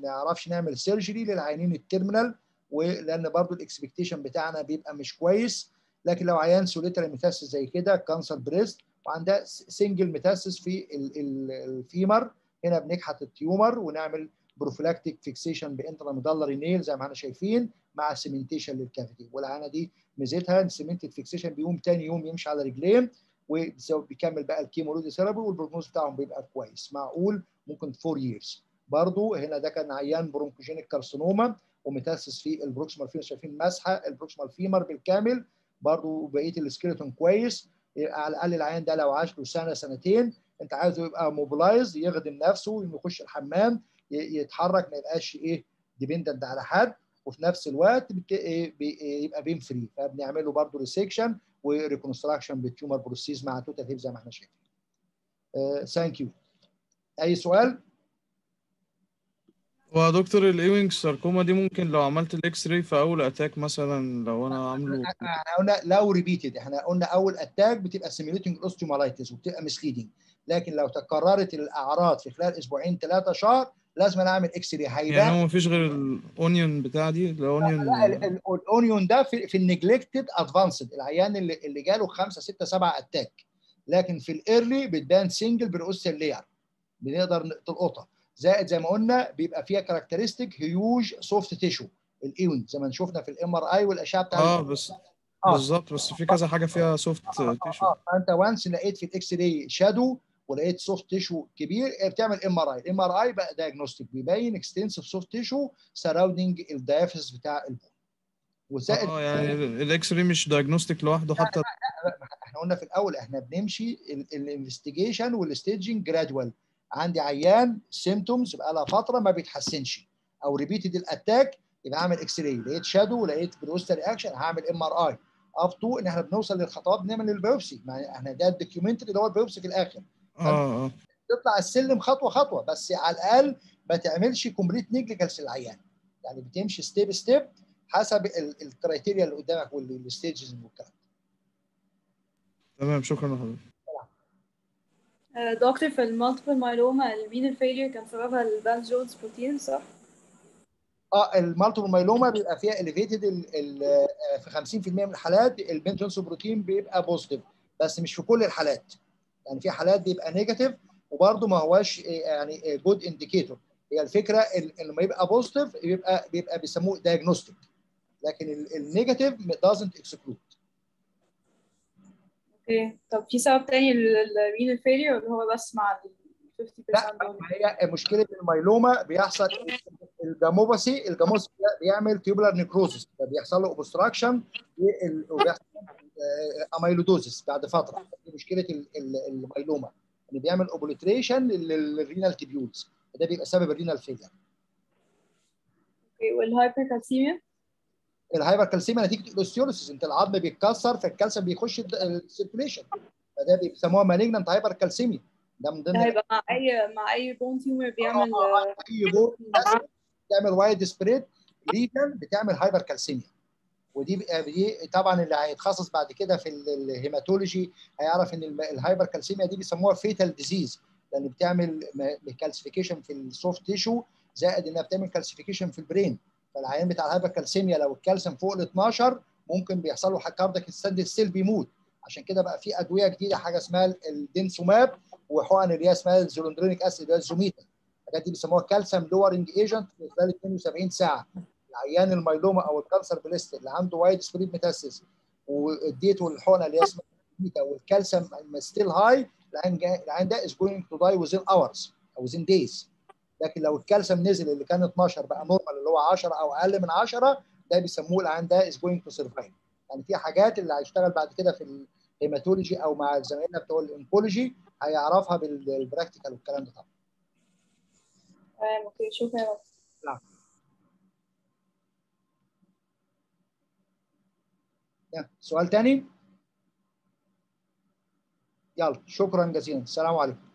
بنعرفش نعمل surgery للعيانين ال terminal ولأن برضو ال expectation بتاعنا بيبقى مش كويس. لكن لو عيان solitary metastasis زي كده cancer breast وعندها single metastasis في ال femur هنا بنكحت ال tumor ونعمل prophylactic fixation ب intramedullary nail زي ما إحنا شايفين مع cementation لل cavity والعيانة دي ميزتها ال cemented fixation بيقوم تاني يوم يمشي على رجلين. وبيكمل بقى ال chemoradiotherapy وال prognosis بتاعهم بيبقى كويس. معقول؟ ممكن 4 years برضو هنا ده كان عيان bronchogenic carcinoma و metastasis في ال proximal femur شايفين مسحة ال proximal femur بالكامل. برضو بقية ال skeleton كويس. على الأقل العيان ده لو عاش له سنة سنتين انت عايزه يبقى mobilized يخدم نفسه يخش الحمام يتحرك ما يبقاش إيه dependent على حد. وفي نفس الوقت يبقى pain free فبنعمل له برضه resection و reconstruction بال tumor prosthesis مع total hip زي ما إحنا شايفين. thank you. أي سؤال؟ هو دكتور ال Ewing sarcoma دي ممكن لو عملت ال X-ray في أول attack مثلا لو أنا عامله إحنا قلنا لو repeated إحنا قلنا أول attack بتبقى simulating osteomyelitis وبتبقى misleading لكن لو تكررت الأعراض في خلال أسبوعين ثلاثة شهر لازم أنا أعمل X-ray هيبان. يعني هو مفيش غير ال onion بتاع دي ال onion لا ال onion ده في, في ال neglected advanced العيان اللي اللي جاله خمسة ستة سبعة attack لكن في ال early بتبان single periosteal layer بنقدر تلقطها. زائد زي ما قلنا بيبقى فيها characteristic huge soft tissue lesion زي ما شفنا في ال MRI والأشعة بتاع آه بس آه. بالظبط بس في كذا حاجة فيها soft آه tissue آه. انت once لقيت في ال X-ray shadow ولقيت soft tissue كبير بتعمل MRI ال MRI بقى diagnostic بيبين extensive soft tissue surrounding ال diaphysis بتاع ال bone وزائد آه يعني ال X-ray مش diagnostic لوحده حتى؟ إحنا قلنا في الأول إحنا بنمشي ال investigation وال staging gradual عندي عيان symptoms بقى لها فترة ما بيتحسنش. أو repeated ال attack يبقى اعمل X-ray لقيت shadow ولقيت periosteal reaction هعمل MRI up to إن إحنا بنوصل للخطوات بنعمل ال biopsy. إحنا ده ال documentary اللي هو ال biopsy في الآخر. آه آه. تطلع السلم خطوة خطوة بس على الأقل ما تعملش complete negligence للعيان يعني بتمشي step step حسب ال criteria اللي قدامك وال stages والكلام تمام شكرا لحضرتك دكتور في ال multiple myeloma ال renal failure كان سببها ال Bence Jones protein صح؟ آه ال multiple myeloma بيبقى فيها elevated في 50% من الحالات ال Bence Jones protein بيبقى positive بس مش في كل الحالات. يعني في حالات بيبقى negative وبرده ما هواش يعني good indicator هي الفكرة لما يبقى positive بيبقى بيبقى بيسموه diagnostic لكن ال negative doesn't exclude okay. طب في سبب تاني لل renal failure ولا هو بس مع ال 50% لا هي مشكلة ال myeloma بيحصل ال gammopathy ال gammopathy بيعمل tubular necrosis فبيحصل له obstruction وبيحصل amyloidosis بعد فتره مشكله ال myeloma اللي بيعمل obliteration لل renal tubules ده بيبقى سبب ال renal failure okay وال hypercalcemia ال hypercalcemia نتيجه ال osteolysis انت العظم بيتكسر فالكالسيوم بيخش ال circulation فده بيسموها malignant hypercalcemia ده من ضمن هيبقى مع اي مع اي bone tumor بيعمل اي bone بتعمل widespread lesion بتعمل hypercalcemia ودي دي طبعا اللي هيتخصص بعد كده في ال hematology هيعرف إن ال hypercalcemia دي بيسموها fatal disease لأن بتعمل calcification في ال soft tissue زائد إنها بتعمل calcification في ال brain فالعيان بتاع ال hypercalcemia لو الكالسيوم فوق ال 12 ممكن بيحصل له cardiac standstill بيموت. عشان كده بقى في أدوية جديدة حاجة اسمها ال denosumab وحقن اللي هي اسمها ال zoledronic acid اللي هي ال Zometa. الحاجات دي بيسموها calcium lowering agent خلال 72 ساعة. العيان ال myeloma أو ال cancer breast اللي عنده widespread metastasis واديته الحقنة اللي اسمها والكالسيوم still high العيان العيان ده is going to die within hours أو within days لكن لو الكالسيوم نزل اللي كان 12 بقى normal اللي هو 10 أو أقل من 10 ده بيسموه العين ده is going to survive يعني في حاجات اللي هيشتغل بعد كده في ال hematology أو مع زمايلنا بتوع ال oncology هيعرفها بال practical والكلام ده طبعا. تمام okay شكرا يا دكتور نعم يلا، سؤال تاني؟ يلا شكرا جزيلا. السلام عليكم.